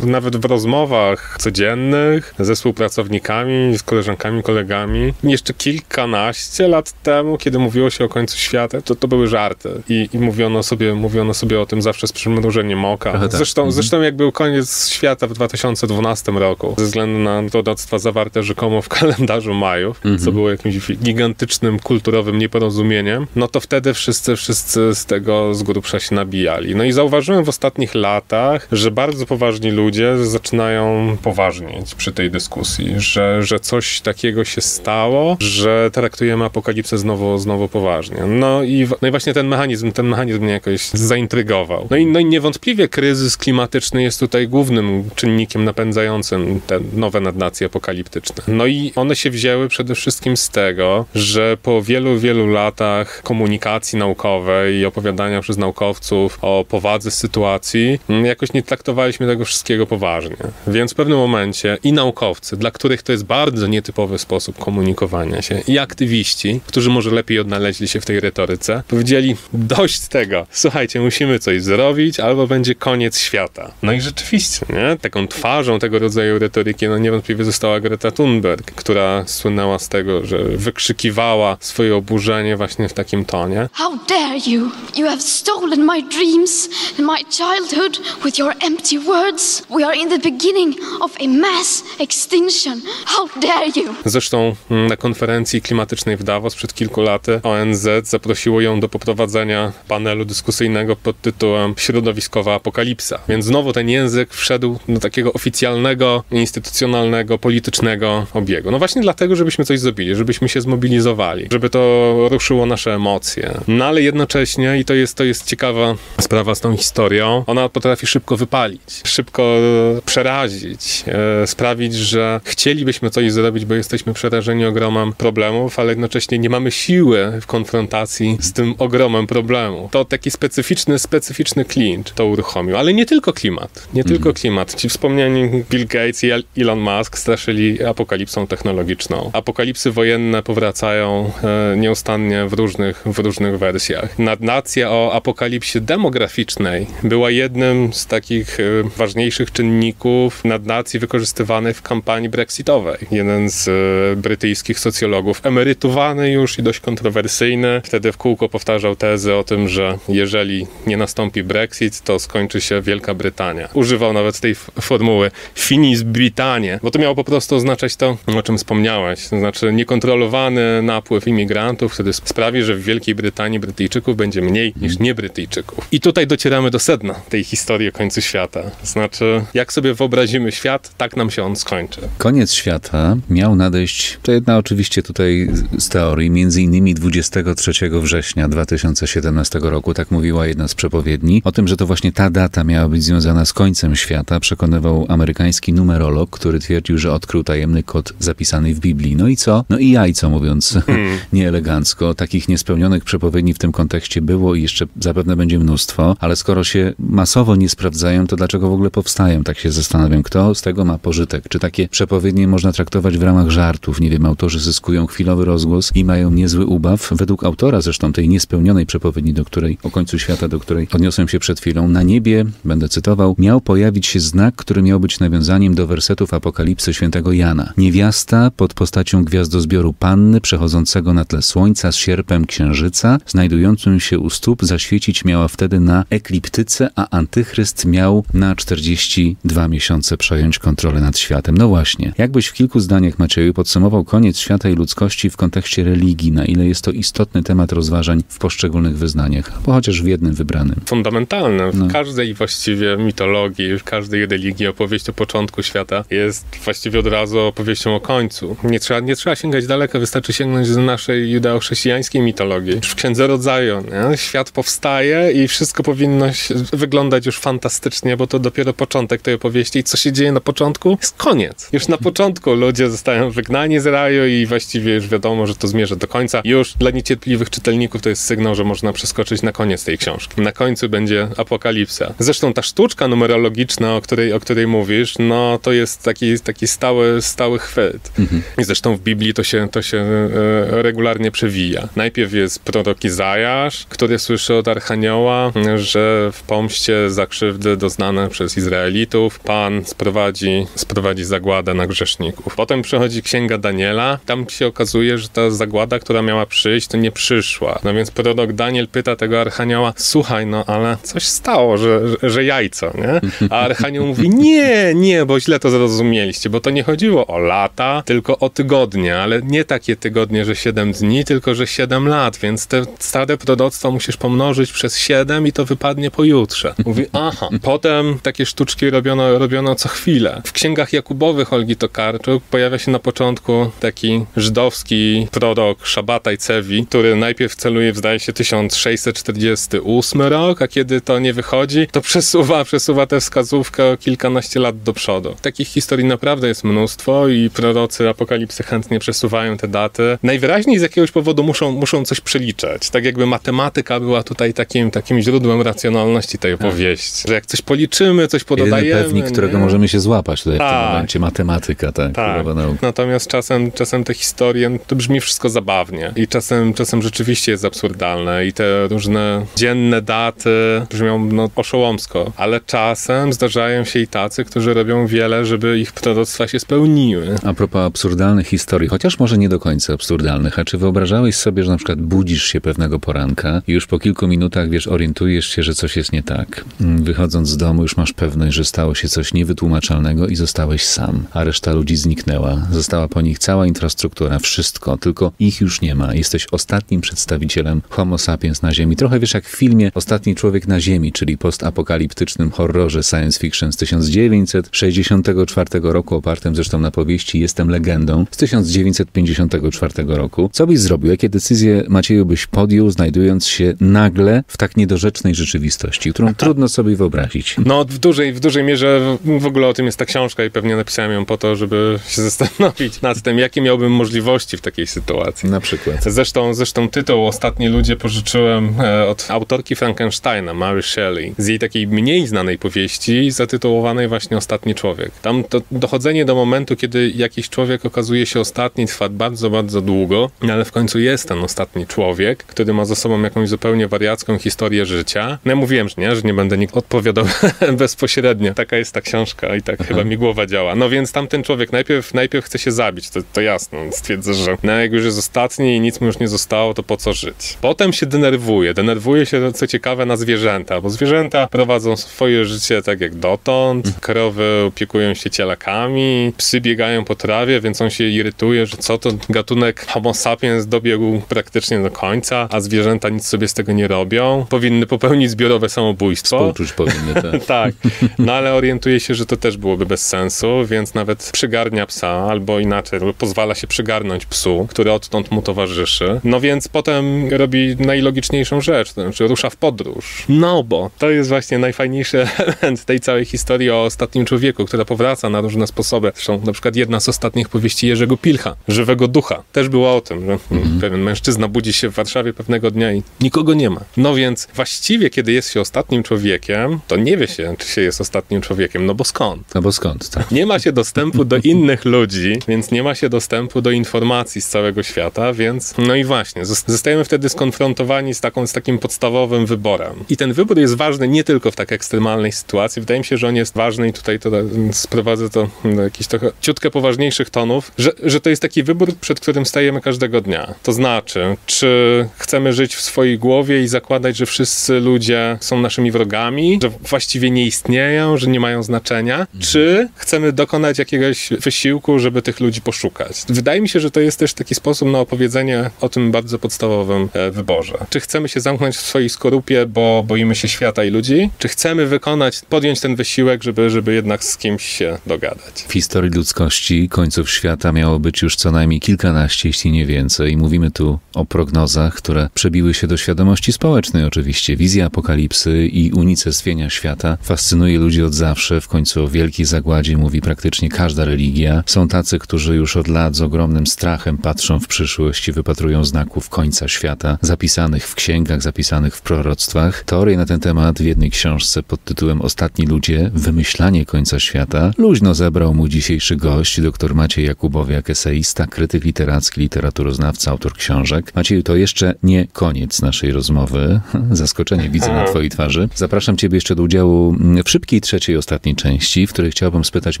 B: y, nawet w rozmowach codziennych ze współpracownikami, z koleżankami, kolegami, jeszcze kilkanaście lat temu, kiedy mówiło się o końcu świata, to, to były żarty. I, i mówiono, sobie, mówiono sobie o tym zawsze z przymrużeniem oka.
A: Tak.
B: Zresztą,
A: Mhm.
B: zresztą jak był koniec świata w 2012 roku, ze względu na dodawstwa zawarte rzekomo w *laughs* kalendarzu Majów,
A: Mhm.
B: co było jakimś gigantycznym kulturowym nieporozumieniem, no to wtedy wszyscy, wszyscy z tego z grubsza się nabijali. No i zauważyłem w ostatnich latach, że bardzo poważni ludzie zaczynają poważnieć przy tej dyskusji, że, że coś takiego się stało, że traktujemy apokalipsę znowu, znowu poważnie. No i, no i właśnie ten mechanizm, ten mechanizm mnie jakoś zaintrygował. No i, no i niewątpliwie kryzys klimatyczny jest tutaj głównym czynnikiem napędzającym te nowe nadnacje apokaliptyczne. No i one się wzięły przede wszystkim z tego, że po wielu, wielu latach komunikacji naukowej i opowiadania przez naukowców o powadze sytuacji, mm, jakoś nie traktowaliśmy tego wszystkiego poważnie. Więc w pewnym momencie i naukowcy, dla których to jest bardzo nietypowy sposób komunikowania się, i aktywiści, którzy może lepiej odnaleźli się w tej retoryce, powiedzieli dość tego, słuchajcie, musimy coś zrobić, albo będzie koniec świata. No i rzeczywiście, nie? Taką twarzą tego rodzaju retoryki, no niewątpliwie została Greta Thunberg, która słynęła z tego, że wykrzykiwała swoje oburzenie właśnie w takim tonie.
D: How dare you? You have stolen my dreams and my childhood with your empty words. We are in the beginning of a mass extinction. How dare you?
B: Zresztą mm, na konferencji klimatycznej w Davos przed kilku laty ONZ zaprosiło ją do poprowadzenia panelu dyskusyjnego pod tytułem Środowiskowa apokalipsa. Więc znowu ten język wszedł do takiego oficjalnego, instytucjonalnego, politycznego obiegu. No właśnie dlatego, żebyśmy coś zrobili, żebyśmy się zmobilizowali, żeby to ruszyło nasze emocje. No ale jednocześnie, i to jest, to jest ciekawa sprawa z tą historią, ona potrafi szybko wypalić, szybko e, przerazić, e, sprawić, że chcielibyśmy coś zrobić, bo jesteśmy przerażeni ogromem problemów, ale jednocześnie nie mamy siły w konfrontacji z tym ogromem problemu. To taki specyficzny, specyficzny clinch to uruchomił, ale nie tylko klimat, nie tylko klimat. Ci wspomniani Bill Gates i Elon Musk straszyli apokalipsą technologiczną. Apokalipsy wojenne powracają e, nieustannie w różnych, w różnych wersjach. Nadnacja o apokalipsie demograficznej była jednym z takich e, ważniejszych czynników nadnacji wykorzystywanych w kampanii brexitowej. Jeden z e, brytyjskich socjologów, emerytowany już i dość kontrowersyjny, wtedy w kółko powtarzał tezę o tym, że jeżeli nie nastąpi Brexit, to skończy się Wielka Brytania. Używał nawet tej formuły finis Britannie, bo to miało po prostu oznaczać to, o czym wspomniałeś, to znaczy niekontrolowany napływ imigrantów, który sprawi, że w Wielkiej Brytanii Brytyjczyków będzie mniej niż nie Brytyjczyków. I tutaj docieramy do sedna tej historii o końcu świata. Znaczy, jak sobie wyobrazimy świat, tak nam się on skończy. Skończy.
A: Koniec świata miał nadejść, to jedna oczywiście tutaj z teorii, między innymi 23 września 2017 roku, tak mówiła jedna z przepowiedni, o tym, że to właśnie ta data miała być związana z końcem świata, przekonywał amerykański numerolog, który twierdził, że odkrył tajemny kod zapisany w Biblii. No i co? No i jajco, mówiąc *laughs* hmm. nieelegancko. Takich niespełnionych przepowiedni w tym kontekście było i jeszcze zapewne będzie mnóstwo, ale skoro się masowo nie sprawdzają, to dlaczego w ogóle powstają? Tak się zastanawiam, kto z tego ma pożytek? Czy takie przepowiednie można traktować w ramach żartów? Nie wiem, autorzy zyskują chwilowy rozgłos i mają niezły ubaw. Według autora zresztą tej niespełnionej przepowiedni, do której, o końcu świata, do której odniosłem się przed chwilą, na niebie, będę cytował, miał pojawić się znak, który miał być nawiązaniem do wersetów Apokalipsy świętego Jana. Niewiasta pod postacią gwiazdozbioru Panny przechodzącego na tle słońca z sierpem księżyca, znajdującym się u stóp, zaświecić miała wtedy na ekliptyce, a antychryst miał na 42 miesiące przejąć kontrolę nad światem. No właśnie, jakbyś w kilku zdaniach, Macieju, podsumował koniec świata i ludzkości w kontekście religii, na ile jest to istotny temat rozważań w poszczególnych wyznaniach, bo chociaż w jednym wybranym.
B: Fundamentalne. W no. każdej właściwie mitologii, w każdej religii opowieść o początku świata jest właściwie od razu opowieścią o końcu. Nie trzeba, nie trzeba sięgać daleko, wystarczy sięgnąć do naszej judeo-chrześcijańskiej mitologii. W Księdze Rodzaju nie? świat powstaje i wszystko powinno wyglądać już fantastycznie, bo to dopiero początek tej opowieści. I co się dzieje na początku? Jest koniec. Już na początku ludzie zostają wygnani z raju i właściwie już wiadomo, że to zmierza do końca. Już dla niecierpliwych czytelników to jest sygnał, że można przeskoczyć na koniec tej książki. Na końcu będzie apokalipsa. Zresztą ta sztuczka numerologiczna, o której, o której mówisz, no to jest taki, taki stały, stały chwyt. Mhm. I zresztą w Biblii to się, to się e, regularnie przewija. Najpierw jest prorok Izajasz, który słyszy od Archanioła, że w pomście za krzywdy doznane przez Izraelitów Pan sprowadzi, sprowadzi zagładę na grzeszników. Potem przychodzi księga Daniela, tam się okazuje, że ta zagłada, która miała przyjść, to nie przyszła. No więc prorok Daniel pyta tego Archanioła, słuchaj, no ale coś stało, że, że, że jajco, nie? A Archanioł mówi, nie, nie, bo źle to zrozumieliście, bo to nie chodziło o lata, tylko o tygodnie, ale nie takie tygodnie, że 7 dni, tylko że 7 lat, więc te stare proroctwo musisz pomnożyć przez 7 i to wypadnie pojutrze. Mówi, aha. Potem takie sztuczki robiono, robiono co chwilę. W księgach Jakubowych Olgi Tokarczuk pojawia się na początku taki żydowski prorok Szabataj Cewi, który najpierw celuje w, zdaje się, 1648 rok, a kiedy to nie wychodzi, to przesuwa, przesuwa tę wskazówkę o kilkanaście lat do przodu. Takich historii naprawdę jest mnóstwo i prorocy apokalipsy chętnie przesuwają te daty. Najwyraźniej z jakiegoś powodu muszą, muszą coś przeliczać. Tak jakby matematyka była tutaj takim, takim źródłem racjonalności tej opowieści. Że jak coś policzymy, coś pododajemy...
A: Jedyny pewnik, którego możemy się złapać tutaj tak. Momencie, matematyka, tak. tak.
B: Natomiast czasem, czasem te historie, no, to brzmi wszystko zabawnie i czasem, czasem rzeczywiście jest absurdalne i te różne dzienne daty brzmią no, oszołomsko, ale czasem zdarzają się i tacy, którzy robią wiele, żeby ich proroctwa się spełniły.
A: A propos absurdalnych historii, chociaż może nie do końca absurdalnych, a czy wyobrażałeś sobie, że na przykład budzisz się pewnego poranka i już po kilku minutach, wiesz, orientujesz się, że coś jest nie tak. Mm, wychodząc z domu już masz pewność, że stało się coś niewytłumaczalnego i zostałeś sam, a reszta ludzi zniknęła. Została po nich cała infrastruktura, wszystko, tylko ich już nie ma. Jesteś ostatnim przedstawicielem Homo sapiens na Ziemi. Trochę wiesz jak w filmie Ostatni człowiek na Ziemi, czyli postapokaliptycznym horrorze science fiction z 1964 roku, opartym zresztą na powieści Jestem legendą z 1954 roku. Co byś zrobił? Jakie decyzje Macieju byś podjął, znajdując się nagle w tak niedorzecznej rzeczywistości, którą trudno sobie wyobrazić?
B: No w dużej, w dużej mierze w ogóle o tym jest ta książka i pewnie napisałem ją po to, żeby się *laughs* zastanowić nad tym, jakie miałbym możliwości w takiej sytuacji.
A: Na przykład.
B: Zresztą, zresztą tytuł Ostatni ludzie pożyczyłem e, od autorki Frankensteina, Mary Shelley, z jej takiej mniej znanej powieści zatytułowanej właśnie Ostatni Człowiek. Tam to dochodzenie do momentu, kiedy jakiś człowiek okazuje się ostatni, trwa bardzo, bardzo długo, ale w końcu jest ten ostatni człowiek, który ma za sobą jakąś zupełnie wariacką historię życia. No ja mówiłem, że nie, że nie będę nikt odpowiadał *laughs* bezpośrednio. Taka jest ta książka i tak Aha. chyba mi głowa działa. No więc tamten człowiek najpierw, najpierw chce się zabić, to, to jasne. Stwierdzę, że no jak już jest ostatni i nic mu już nie zostało, to po co żyć? Potem się denerwuje. Denerwuje się, co ciekawe, na zwierzęta, bo zwierzęta prowadzą swoje życie tak jak dotąd. Mhm. Krowy opiekują się cielakami, psy biegają po trawie, więc on się irytuje, że co to gatunek homo sapiens dobiegł praktycznie do końca, a zwierzęta nic sobie z tego nie robią. Powinny popełnić zbiorowe samobójstwo.
A: Współczuć powinny, tak. *laughs*
B: tak. No ale orientuje się, że to też byłoby bez sensu więc nawet przygarnia psa, albo inaczej, pozwala się przygarnąć psu, który odtąd mu towarzyszy. No więc potem robi najlogiczniejszą rzecz, to znaczy rusza w podróż. No bo to jest właśnie najfajniejszy *laughs* element tej całej historii o ostatnim człowieku, która powraca na różne sposoby. Zresztą na przykład jedna z ostatnich powieści Jerzego Pilcha, Żywego Ducha, też była o tym, że mm. pewien mężczyzna budzi się w Warszawie pewnego dnia i nikogo nie ma. No więc właściwie, kiedy jest się ostatnim człowiekiem, to nie wie się, czy się jest ostatnim człowiekiem, no bo skąd?
A: No bo skąd, tak.
B: Nie ma się dostępu do innych ludzi, więc nie ma się dostępu do informacji z całego świata, więc no i właśnie, zostajemy wtedy skonfrontowani z, taką, z takim podstawowym wyborem. I ten wybór jest ważny nie tylko w tak ekstremalnej sytuacji, wydaje mi się, że on jest ważny i tutaj to sprowadzę to do jakichś trochę ciutkę poważniejszych tonów, że, że to jest taki wybór, przed którym stajemy każdego dnia. To znaczy, czy chcemy żyć w swojej głowie i zakładać, że wszyscy ludzie są naszymi wrogami, że właściwie nie istnieją, że nie mają znaczenia, czy chcemy dokonać jakiegoś wysiłku, żeby tych ludzi poszukać. Wydaje mi się, że to jest też taki sposób na opowiedzenie o tym bardzo podstawowym e, wyborze. Czy chcemy się zamknąć w swojej skorupie, bo boimy się świata i ludzi, czy chcemy wykonać, podjąć ten wysiłek, żeby, żeby jednak z kimś się dogadać.
A: W historii ludzkości końców świata miało być już co najmniej kilkanaście, jeśli nie więcej. Mówimy tu o prognozach, które przebiły się do świadomości społecznej oczywiście. Wizja apokalipsy i unicestwienia świata fascynuje ludzi od zawsze. W końcu o wielkiej zagładzie mówi praktycznie każda religia. Są tacy, którzy już od lat z ogromnym strachem patrzą w przyszłość i wypatrują znaków końca świata, zapisanych w księgach, zapisanych w proroctwach. Teorie na ten temat w jednej książce pod tytułem Ostatni ludzie, wymyślanie końca świata, luźno zebrał mu dzisiejszy gość, dr Maciej Jakubowiak, eseista, krytyk literacki, literaturoznawca, autor książek. Macieju, to jeszcze nie koniec naszej rozmowy. *laughs* Zaskoczenie widzę na twojej twarzy. Zapraszam ciebie jeszcze do udziału w szybkiej trzeciej, ostatniej części, w której chciałbym spytać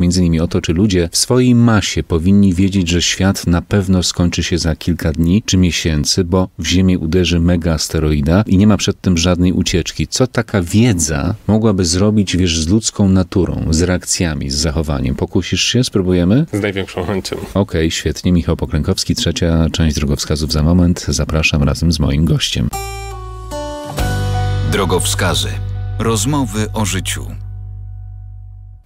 A: między innymi o to, czy ludzie w swojej masie powinni wiedzieć, że świat na pewno skończy się za kilka dni czy miesięcy, bo w Ziemię uderzy mega asteroida i nie ma przed tym żadnej ucieczki. Co taka wiedza mogłaby zrobić, wiesz, z ludzką naturą, z reakcjami, z zachowaniem? Pokusisz się? Spróbujemy?
B: Z największą chęcią. Okej,
A: okay, świetnie. Michał Poklękowski, trzecia część drogowskazów za moment. Zapraszam razem z moim gościem.
C: Drogowskazy. Rozmowy o życiu.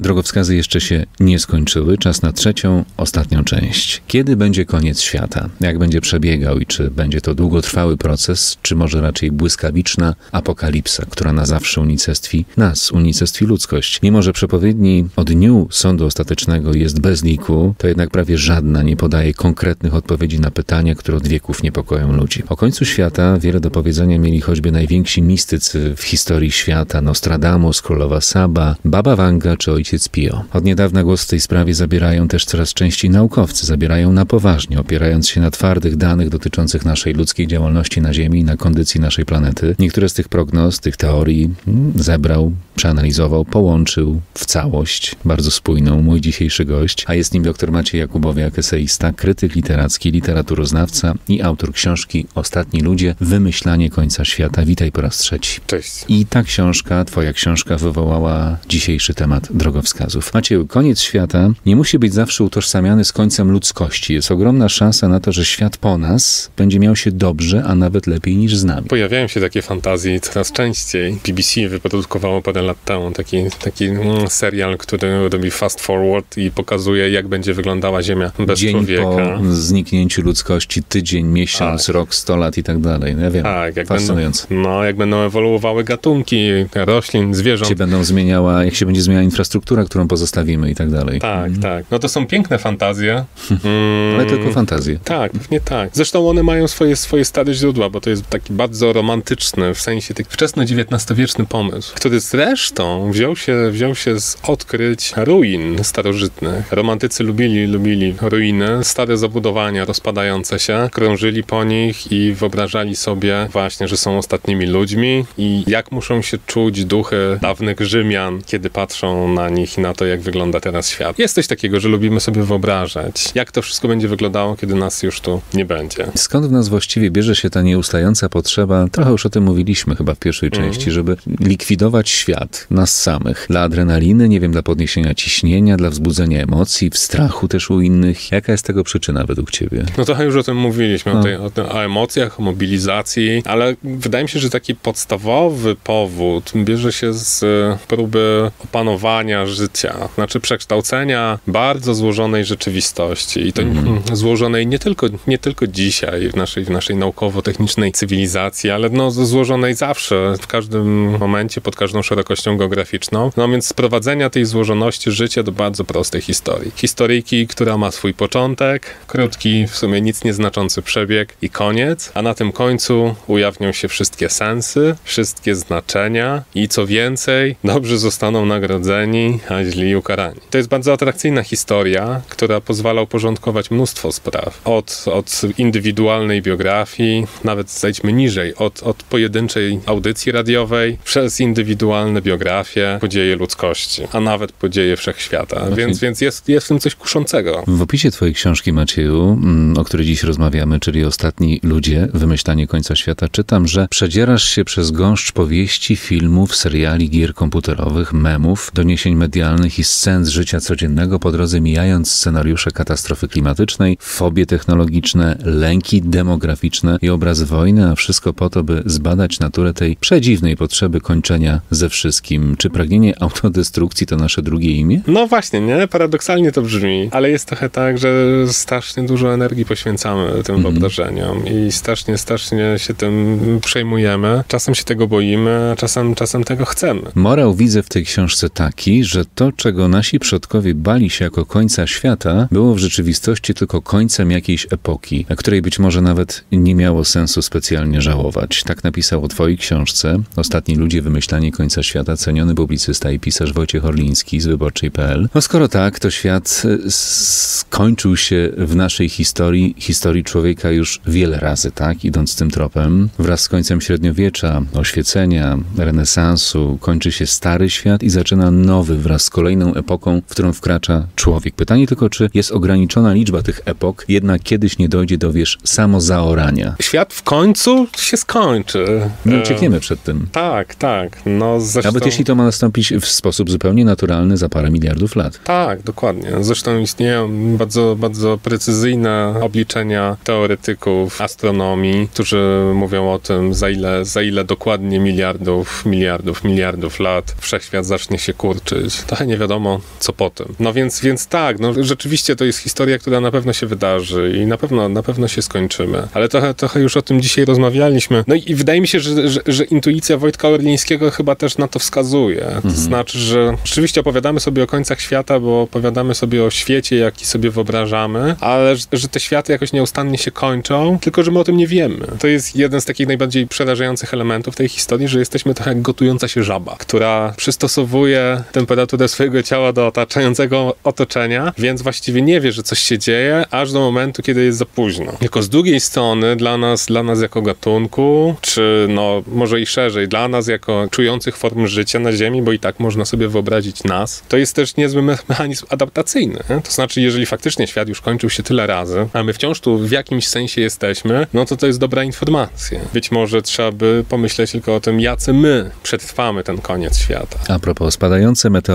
A: Drogowskazy jeszcze się nie skończyły. Czas na trzecią, ostatnią część. Kiedy będzie koniec świata? Jak będzie przebiegał i czy będzie to długotrwały proces, czy może raczej błyskawiczna apokalipsa, która na zawsze unicestwi nas, unicestwi ludzkość? Mimo, że przepowiedni o dniu sądu ostatecznego jest bez liku, to jednak prawie żadna nie podaje konkretnych odpowiedzi na pytania, które od wieków niepokoją ludzi. O końcu świata wiele do powiedzenia mieli choćby najwięksi mistycy w historii świata, Nostradamus, królowa Saba, Baba Wanga czy ojciec ojciec Pio. Od niedawna głos w tej sprawie zabierają też coraz częściej naukowcy, zabierają na poważnie, opierając się na twardych danych dotyczących naszej ludzkiej działalności na Ziemi i na kondycji naszej planety. Niektóre z tych prognoz, tych teorii mm, zebrał, przeanalizował, połączył w całość, bardzo spójną, mój dzisiejszy gość, a jest nim dr Maciej Jakubowiak, eseista, krytyk literacki, literaturoznawca i autor książki Ostatni ludzie, wymyślanie końca świata. Witaj po raz trzeci.
B: Cześć.
A: I ta książka, twoja książka wywołała dzisiejszy temat drogowskazów wskazów. Macieju, koniec świata nie musi być zawsze utożsamiany z końcem ludzkości. Jest ogromna szansa na to, że świat po nas będzie miał się dobrze, a nawet lepiej niż z nami.
B: Pojawiają się takie fantazje coraz częściej. BBC wyprodukowało parę lat temu taki, taki mm, serial, który robi fast forward i pokazuje, jak będzie wyglądała Ziemia bez
A: Dzień
B: człowieka.
A: po zniknięciu ludzkości, tydzień, miesiąc, tak. rok, sto lat i tak dalej. No ja wiem, tak, jak fascynujące.
B: Będą, no, jak będą ewoluowały gatunki roślin, zwierząt.
A: Się będą zmieniała, jak się będzie zmieniała infrastruktura którą pozostawimy i tak dalej.
B: Tak, mhm. tak. No to są piękne fantazje.
A: Mm. *laughs* Ale tylko fantazje.
B: Tak, pewnie tak. Zresztą one mają swoje, swoje stare źródła, bo to jest taki bardzo romantyczny, w sensie taki wczesno-XIX-wieczny pomysł, który zresztą wziął się, wziął się z odkryć ruin starożytnych. Romantycy lubili, lubili ruiny, stare zabudowania rozpadające się, krążyli po nich i wyobrażali sobie właśnie, że są ostatnimi ludźmi i jak muszą się czuć duchy dawnych Rzymian, kiedy patrzą na nich i na to, jak wygląda teraz świat. Jest coś takiego, że lubimy sobie wyobrażać, jak to wszystko będzie wyglądało, kiedy nas już tu nie będzie.
A: Skąd w nas właściwie bierze się ta nieustająca potrzeba, trochę już o tym mówiliśmy chyba w pierwszej mm. części, żeby likwidować świat, nas samych, dla adrenaliny, nie wiem, dla podniesienia ciśnienia, dla wzbudzenia emocji, w strachu też u innych. Jaka jest tego przyczyna według ciebie?
B: No trochę już o tym mówiliśmy, no. o, tej, o, o emocjach, o mobilizacji, ale wydaje mi się, że taki podstawowy powód bierze się z próby opanowania życia, znaczy przekształcenia bardzo złożonej rzeczywistości i to mm. *clears throat* złożonej nie tylko, nie tylko dzisiaj w naszej, w naszej naukowo-technicznej cywilizacji, ale no, złożonej zawsze, w każdym momencie, pod każdą szerokością geograficzną. No więc sprowadzenia tej złożoności życia do bardzo prostej historii. Historyjki, która ma swój początek, krótki, w sumie nic nieznaczący przebieg i koniec, a na tym końcu ujawnią się wszystkie sensy, wszystkie znaczenia i co więcej, dobrzy zostaną nagrodzeni, a źli ukarani. To jest bardzo atrakcyjna historia, która pozwala uporządkować mnóstwo spraw. Od, od indywidualnej biografii, nawet zejdźmy niżej, od, od pojedynczej audycji radiowej, przez indywidualne biografie, podzieje ludzkości, a nawet podzieje wszechświata. Okay. Więc, więc jest, jest w tym coś kuszącego.
A: W opisie twojej książki, Macieju, mm, o której dziś rozmawiamy, czyli Ostatni ludzie, wymyślanie końca świata, czytam, że przedzierasz się przez gąszcz powieści, filmów, seriali, gier komputerowych, memów, doniesień medialnych i scen z życia codziennego, po drodze mijając scenariusze katastrofy klimatycznej, fobie technologiczne, lęki demograficzne i obrazy wojny, a wszystko po to, by zbadać naturę tej przedziwnej potrzeby kończenia ze wszystkim. Czy pragnienie autodestrukcji to nasze drugie imię?
B: No właśnie, nie? Paradoksalnie to brzmi, ale jest trochę tak, że strasznie dużo energii poświęcamy tym mm. wyobrażeniom i strasznie, strasznie się tym przejmujemy. Czasem się tego boimy, a czasem, czasem tego chcemy.
A: Morał widzę w tej książce taki, że to, czego nasi przodkowie bali się jako końca świata, było w rzeczywistości tylko końcem jakiejś epoki, której być może nawet nie miało sensu specjalnie żałować. Tak napisał o twojej książce Ostatni ludzie wymyślanie końca świata ceniony publicysta i pisarz Wojciech Orliński z wyborczej.pl. No skoro tak, to świat e, skończył się w naszej historii, historii człowieka już wiele razy, tak? Idąc tym tropem. Wraz z końcem średniowiecza, oświecenia, renesansu, kończy się stary świat i zaczyna nowy wraz z kolejną epoką, w którą wkracza człowiek. Pytanie tylko, czy jest ograniczona liczba tych epok, jednak kiedyś nie dojdzie do, wiesz, samozaorania.
B: Świat w końcu się skończy.
A: Nie uciekniemy przed tym.
B: Tak, tak. No, zresztą...
A: Nawet jeśli to ma nastąpić w sposób zupełnie naturalny za parę miliardów lat.
B: Tak, dokładnie. Zresztą istnieją bardzo, bardzo precyzyjne obliczenia teoretyków astronomii, którzy mówią o tym, za ile, za ile dokładnie miliardów, miliardów, miliardów lat wszechświat zacznie się kurczyć. Trochę *laughs* nie wiadomo, co po tym. No więc, więc tak, no rzeczywiście to jest historia, która na pewno się wydarzy i na pewno, na pewno się skończymy. Ale trochę, trochę już o tym dzisiaj rozmawialiśmy. No i wydaje mi się, że, że, że intuicja Wojtka Orlińskiego chyba też na to wskazuje. To mhm. znaczy, że rzeczywiście opowiadamy sobie o końcach świata, bo opowiadamy sobie o świecie, jaki sobie wyobrażamy, ale że, że te światy jakoś nieustannie się kończą, tylko że my o tym nie wiemy. To jest jeden z takich najbardziej przerażających elementów tej historii, że jesteśmy trochę jak gotująca się żaba, która przystosowuje temperaturę swojego ciała do otaczającego otoczenia, więc właściwie nie wie, że coś się dzieje, aż do momentu, kiedy jest za późno. Tylko z drugiej strony dla nas, dla nas jako gatunku, czy no może i szerzej, dla nas jako czujących form życia na Ziemi, bo i tak można sobie wyobrazić nas, to jest też niezły mechanizm adaptacyjny. Nie? To znaczy, jeżeli faktycznie świat już kończył się tyle razy, a my wciąż tu w jakimś sensie jesteśmy, no to to jest dobra informacja. Być może trzeba by pomyśleć tylko o tym, jacy my przetrwamy ten koniec świata.
A: A propos, spadające meteoryty,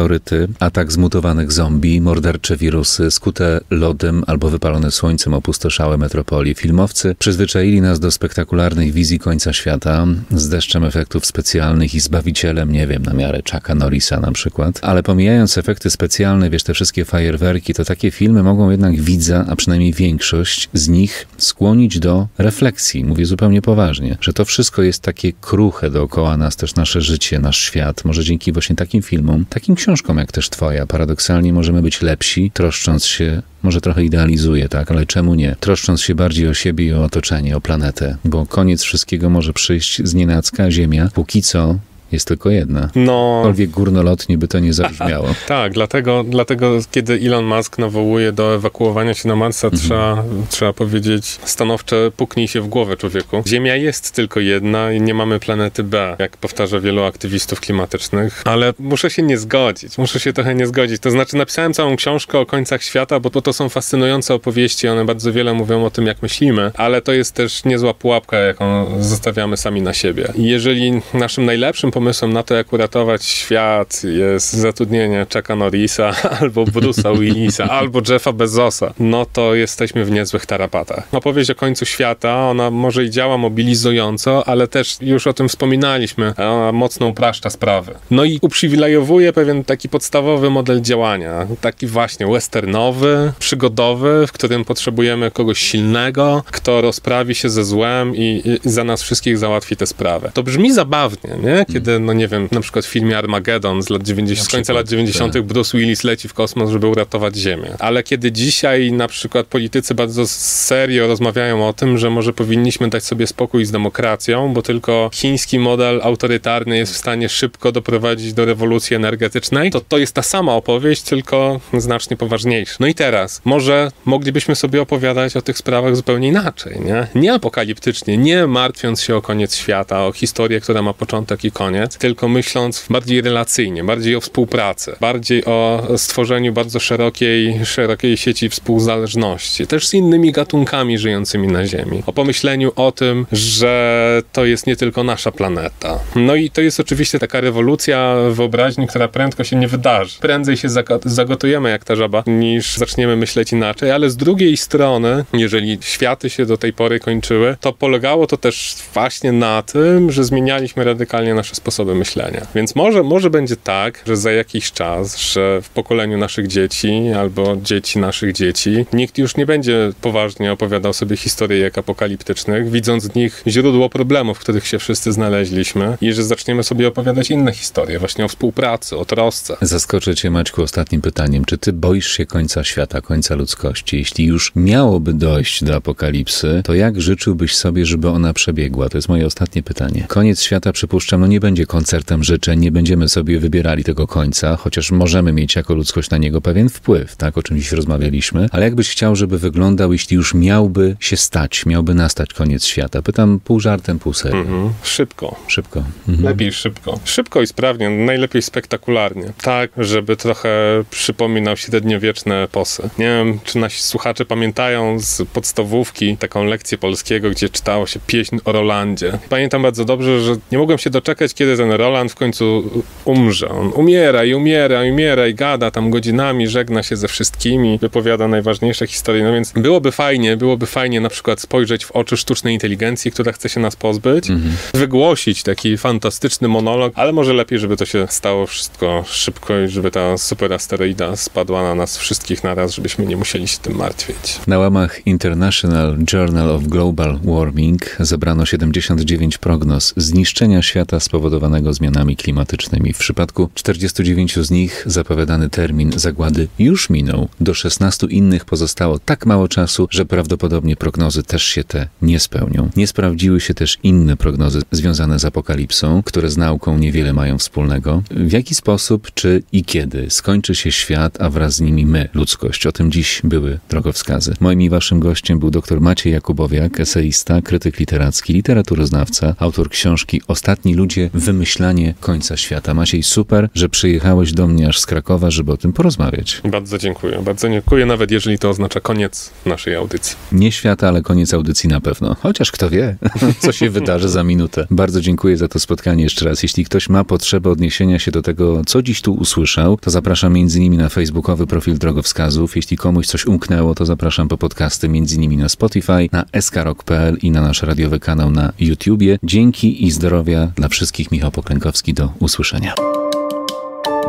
A: atak zmutowanych zombie, mordercze wirusy, skute lodem albo wypalone słońcem opustoszałe metropolie. Filmowcy przyzwyczaili nas do spektakularnych wizji końca świata z deszczem efektów specjalnych i zbawicielem, nie wiem, na miarę Chucka Norrisa na przykład. Ale pomijając efekty specjalne, wiesz, te wszystkie fajerwerki, to takie filmy mogą jednak widza, a przynajmniej większość z nich skłonić do refleksji. Mówię zupełnie poważnie, że to wszystko jest takie kruche dookoła nas, też nasze życie, nasz świat. Może dzięki właśnie takim filmom, takim książkom jak też twoja, paradoksalnie możemy być lepsi, troszcząc się może trochę idealizuje, tak, ale czemu nie? Troszcząc się bardziej o siebie i o otoczenie, o planetę, bo koniec wszystkiego może przyjść z nienacka, Ziemia. Póki co jest tylko jedna. No. Kolwiek górnolotnie by to nie zabrzmiało. *laughs*
B: tak, dlatego, dlatego kiedy Elon Musk nawołuje do ewakuowania się na Marsa, mhm. trzeba, trzeba powiedzieć stanowcze puknij się w głowę człowieku. Ziemia jest tylko jedna i nie mamy planety B, jak powtarza wielu aktywistów klimatycznych, ale muszę się nie zgodzić, muszę się trochę nie zgodzić. To znaczy napisałem całą książkę o końcach świata, bo to są fascynujące opowieści, one bardzo wiele mówią o tym, jak myślimy, ale to jest też niezła pułapka, jaką zostawiamy sami na siebie. I jeżeli naszym najlepszym pomysłem pomysłem na to, jak uratować świat jest zatrudnienie Chucka Norrisa, *laughs* albo Bruce'a Willisa, albo Jeffa Bezosa, no to jesteśmy w niezłych tarapatach. Opowieść o końcu świata, ona może i działa mobilizująco, ale też już o tym wspominaliśmy, ona mocno upraszcza sprawy. No i uprzywilejowuje pewien taki podstawowy model działania, taki właśnie westernowy, przygodowy, w którym potrzebujemy kogoś silnego, kto rozprawi się ze złem i, i za nas wszystkich załatwi tę sprawę. To brzmi zabawnie, nie? Kiedy, no nie wiem, na przykład w filmie Armageddon z lat 90, z końca lat 90. Tak. Bruce Willis leci w kosmos, żeby uratować Ziemię. Ale kiedy dzisiaj na przykład politycy bardzo serio rozmawiają o tym, że może powinniśmy dać sobie spokój z demokracją, bo tylko chiński model autorytarny jest w stanie szybko doprowadzić do rewolucji energetycznej, to to jest ta sama opowieść, tylko znacznie poważniejsza. No i teraz, może moglibyśmy sobie opowiadać o tych sprawach zupełnie inaczej, nie? Nie apokaliptycznie, nie martwiąc się o koniec świata, o historię, która ma początek i koniec, tylko myśląc bardziej relacyjnie, bardziej o współpracy, bardziej o stworzeniu bardzo szerokiej, szerokiej sieci współzależności, też z innymi gatunkami żyjącymi na Ziemi. O pomyśleniu o tym, że to jest nie tylko nasza planeta. No i to jest oczywiście taka rewolucja wyobraźni, która prędko się nie wydarzy. Prędzej się zagotujemy jak ta żaba, niż zaczniemy myśleć inaczej, ale z drugiej strony, jeżeli światy się do tej pory kończyły, to polegało to też właśnie na tym, że zmienialiśmy radykalnie nasze sposoby myślenia. Więc może, może będzie tak, że za jakiś czas, że w pokoleniu naszych dzieci albo dzieci naszych dzieci, nikt już nie będzie poważnie opowiadał sobie historyjek apokaliptycznych, widząc w nich źródło problemów, w których się wszyscy znaleźliśmy i że zaczniemy sobie opowiadać inne historie, właśnie o współpracy, o trosce.
A: Zaskoczę cię, Maćku, ostatnim pytaniem. Czy ty boisz się końca świata, końca ludzkości? Jeśli już miałoby dojść do apokalipsy, to jak życzyłbyś sobie, żeby ona przebiegła? To jest moje ostatnie pytanie. Koniec świata, przypuszczam, no nie będzie koncertem życzeń, nie będziemy sobie wybierali tego końca, chociaż możemy mieć jako ludzkość na niego pewien wpływ, tak, o czym dziś rozmawialiśmy. Ale jakbyś chciał, żeby wyglądał, jeśli już miałby się stać, miałby nastać koniec świata? Pytam pół żartem, pół serio. Mhm.
B: Szybko.
A: Szybko.
B: Mhm. Lepiej szybko. Szybko i sprawnie, najlepiej spektakularnie. Tak, żeby trochę przypominał średniowieczne eposy. Nie wiem, czy nasi słuchacze pamiętają z podstawówki taką lekcję polskiego, gdzie czytało się pieśń o Rolandzie. Pamiętam bardzo dobrze, że nie mogłem się doczekać, kiedy ten Roland w końcu umrze. On umiera i umiera i umiera i gada tam godzinami, żegna się ze wszystkimi, wypowiada najważniejsze historie. No więc byłoby fajnie, byłoby fajnie na przykład spojrzeć w oczy sztucznej inteligencji, która chce się nas pozbyć, mhm. wygłosić taki fantastyczny monolog, ale może lepiej, żeby to się stało wszystko szybko i żeby ta super asteroida spadła na nas wszystkich naraz, żebyśmy nie musieli się tym martwić.
A: Na łamach International Journal of Global Warming zebrano 79 prognoz zniszczenia świata spowodowanego zmianami klimatycznymi. W przypadku 49 z nich zapowiadany termin zagłady już minął. Do 16 innych pozostało tak mało czasu, że prawdopodobnie prognozy też się te nie spełnią. Nie sprawdziły się też inne prognozy związane z apokalipsą, które z nauką niewiele mają wspólnego. W jaki sposób, czy i kiedy skończy się świat, a wraz z nimi my, ludzkość? O tym dziś były drogowskazy. Moim i waszym gościem był dr Maciej Jakubowiak, eseista, krytyk literacki, literaturoznawca, autor książki Ostatni ludzie wymyślanie końca świata. Maciej, super, że przyjechałeś do mnie aż z Krakowa, żeby o tym porozmawiać.
B: Bardzo dziękuję. Bardzo dziękuję, nawet jeżeli to oznacza koniec naszej audycji.
A: Nie świata, ale koniec audycji na pewno. Chociaż kto wie, *laughs* co się wydarzy za minutę. Bardzo dziękuję za to spotkanie jeszcze raz. Jeśli ktoś ma potrzebę odniesienia się do tego, co dziś tu usłyszał, to zapraszam między innymi na facebookowy profil drogowskazów. Jeśli komuś coś umknęło, to zapraszam po podcasty między innymi na Spotify, na skrok.pl i na nasz radiowy kanał na YouTubie. Dzięki i zdrowia dla wszystkich. Michał Poklękowski. Do usłyszenia.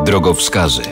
C: Drogowskazy.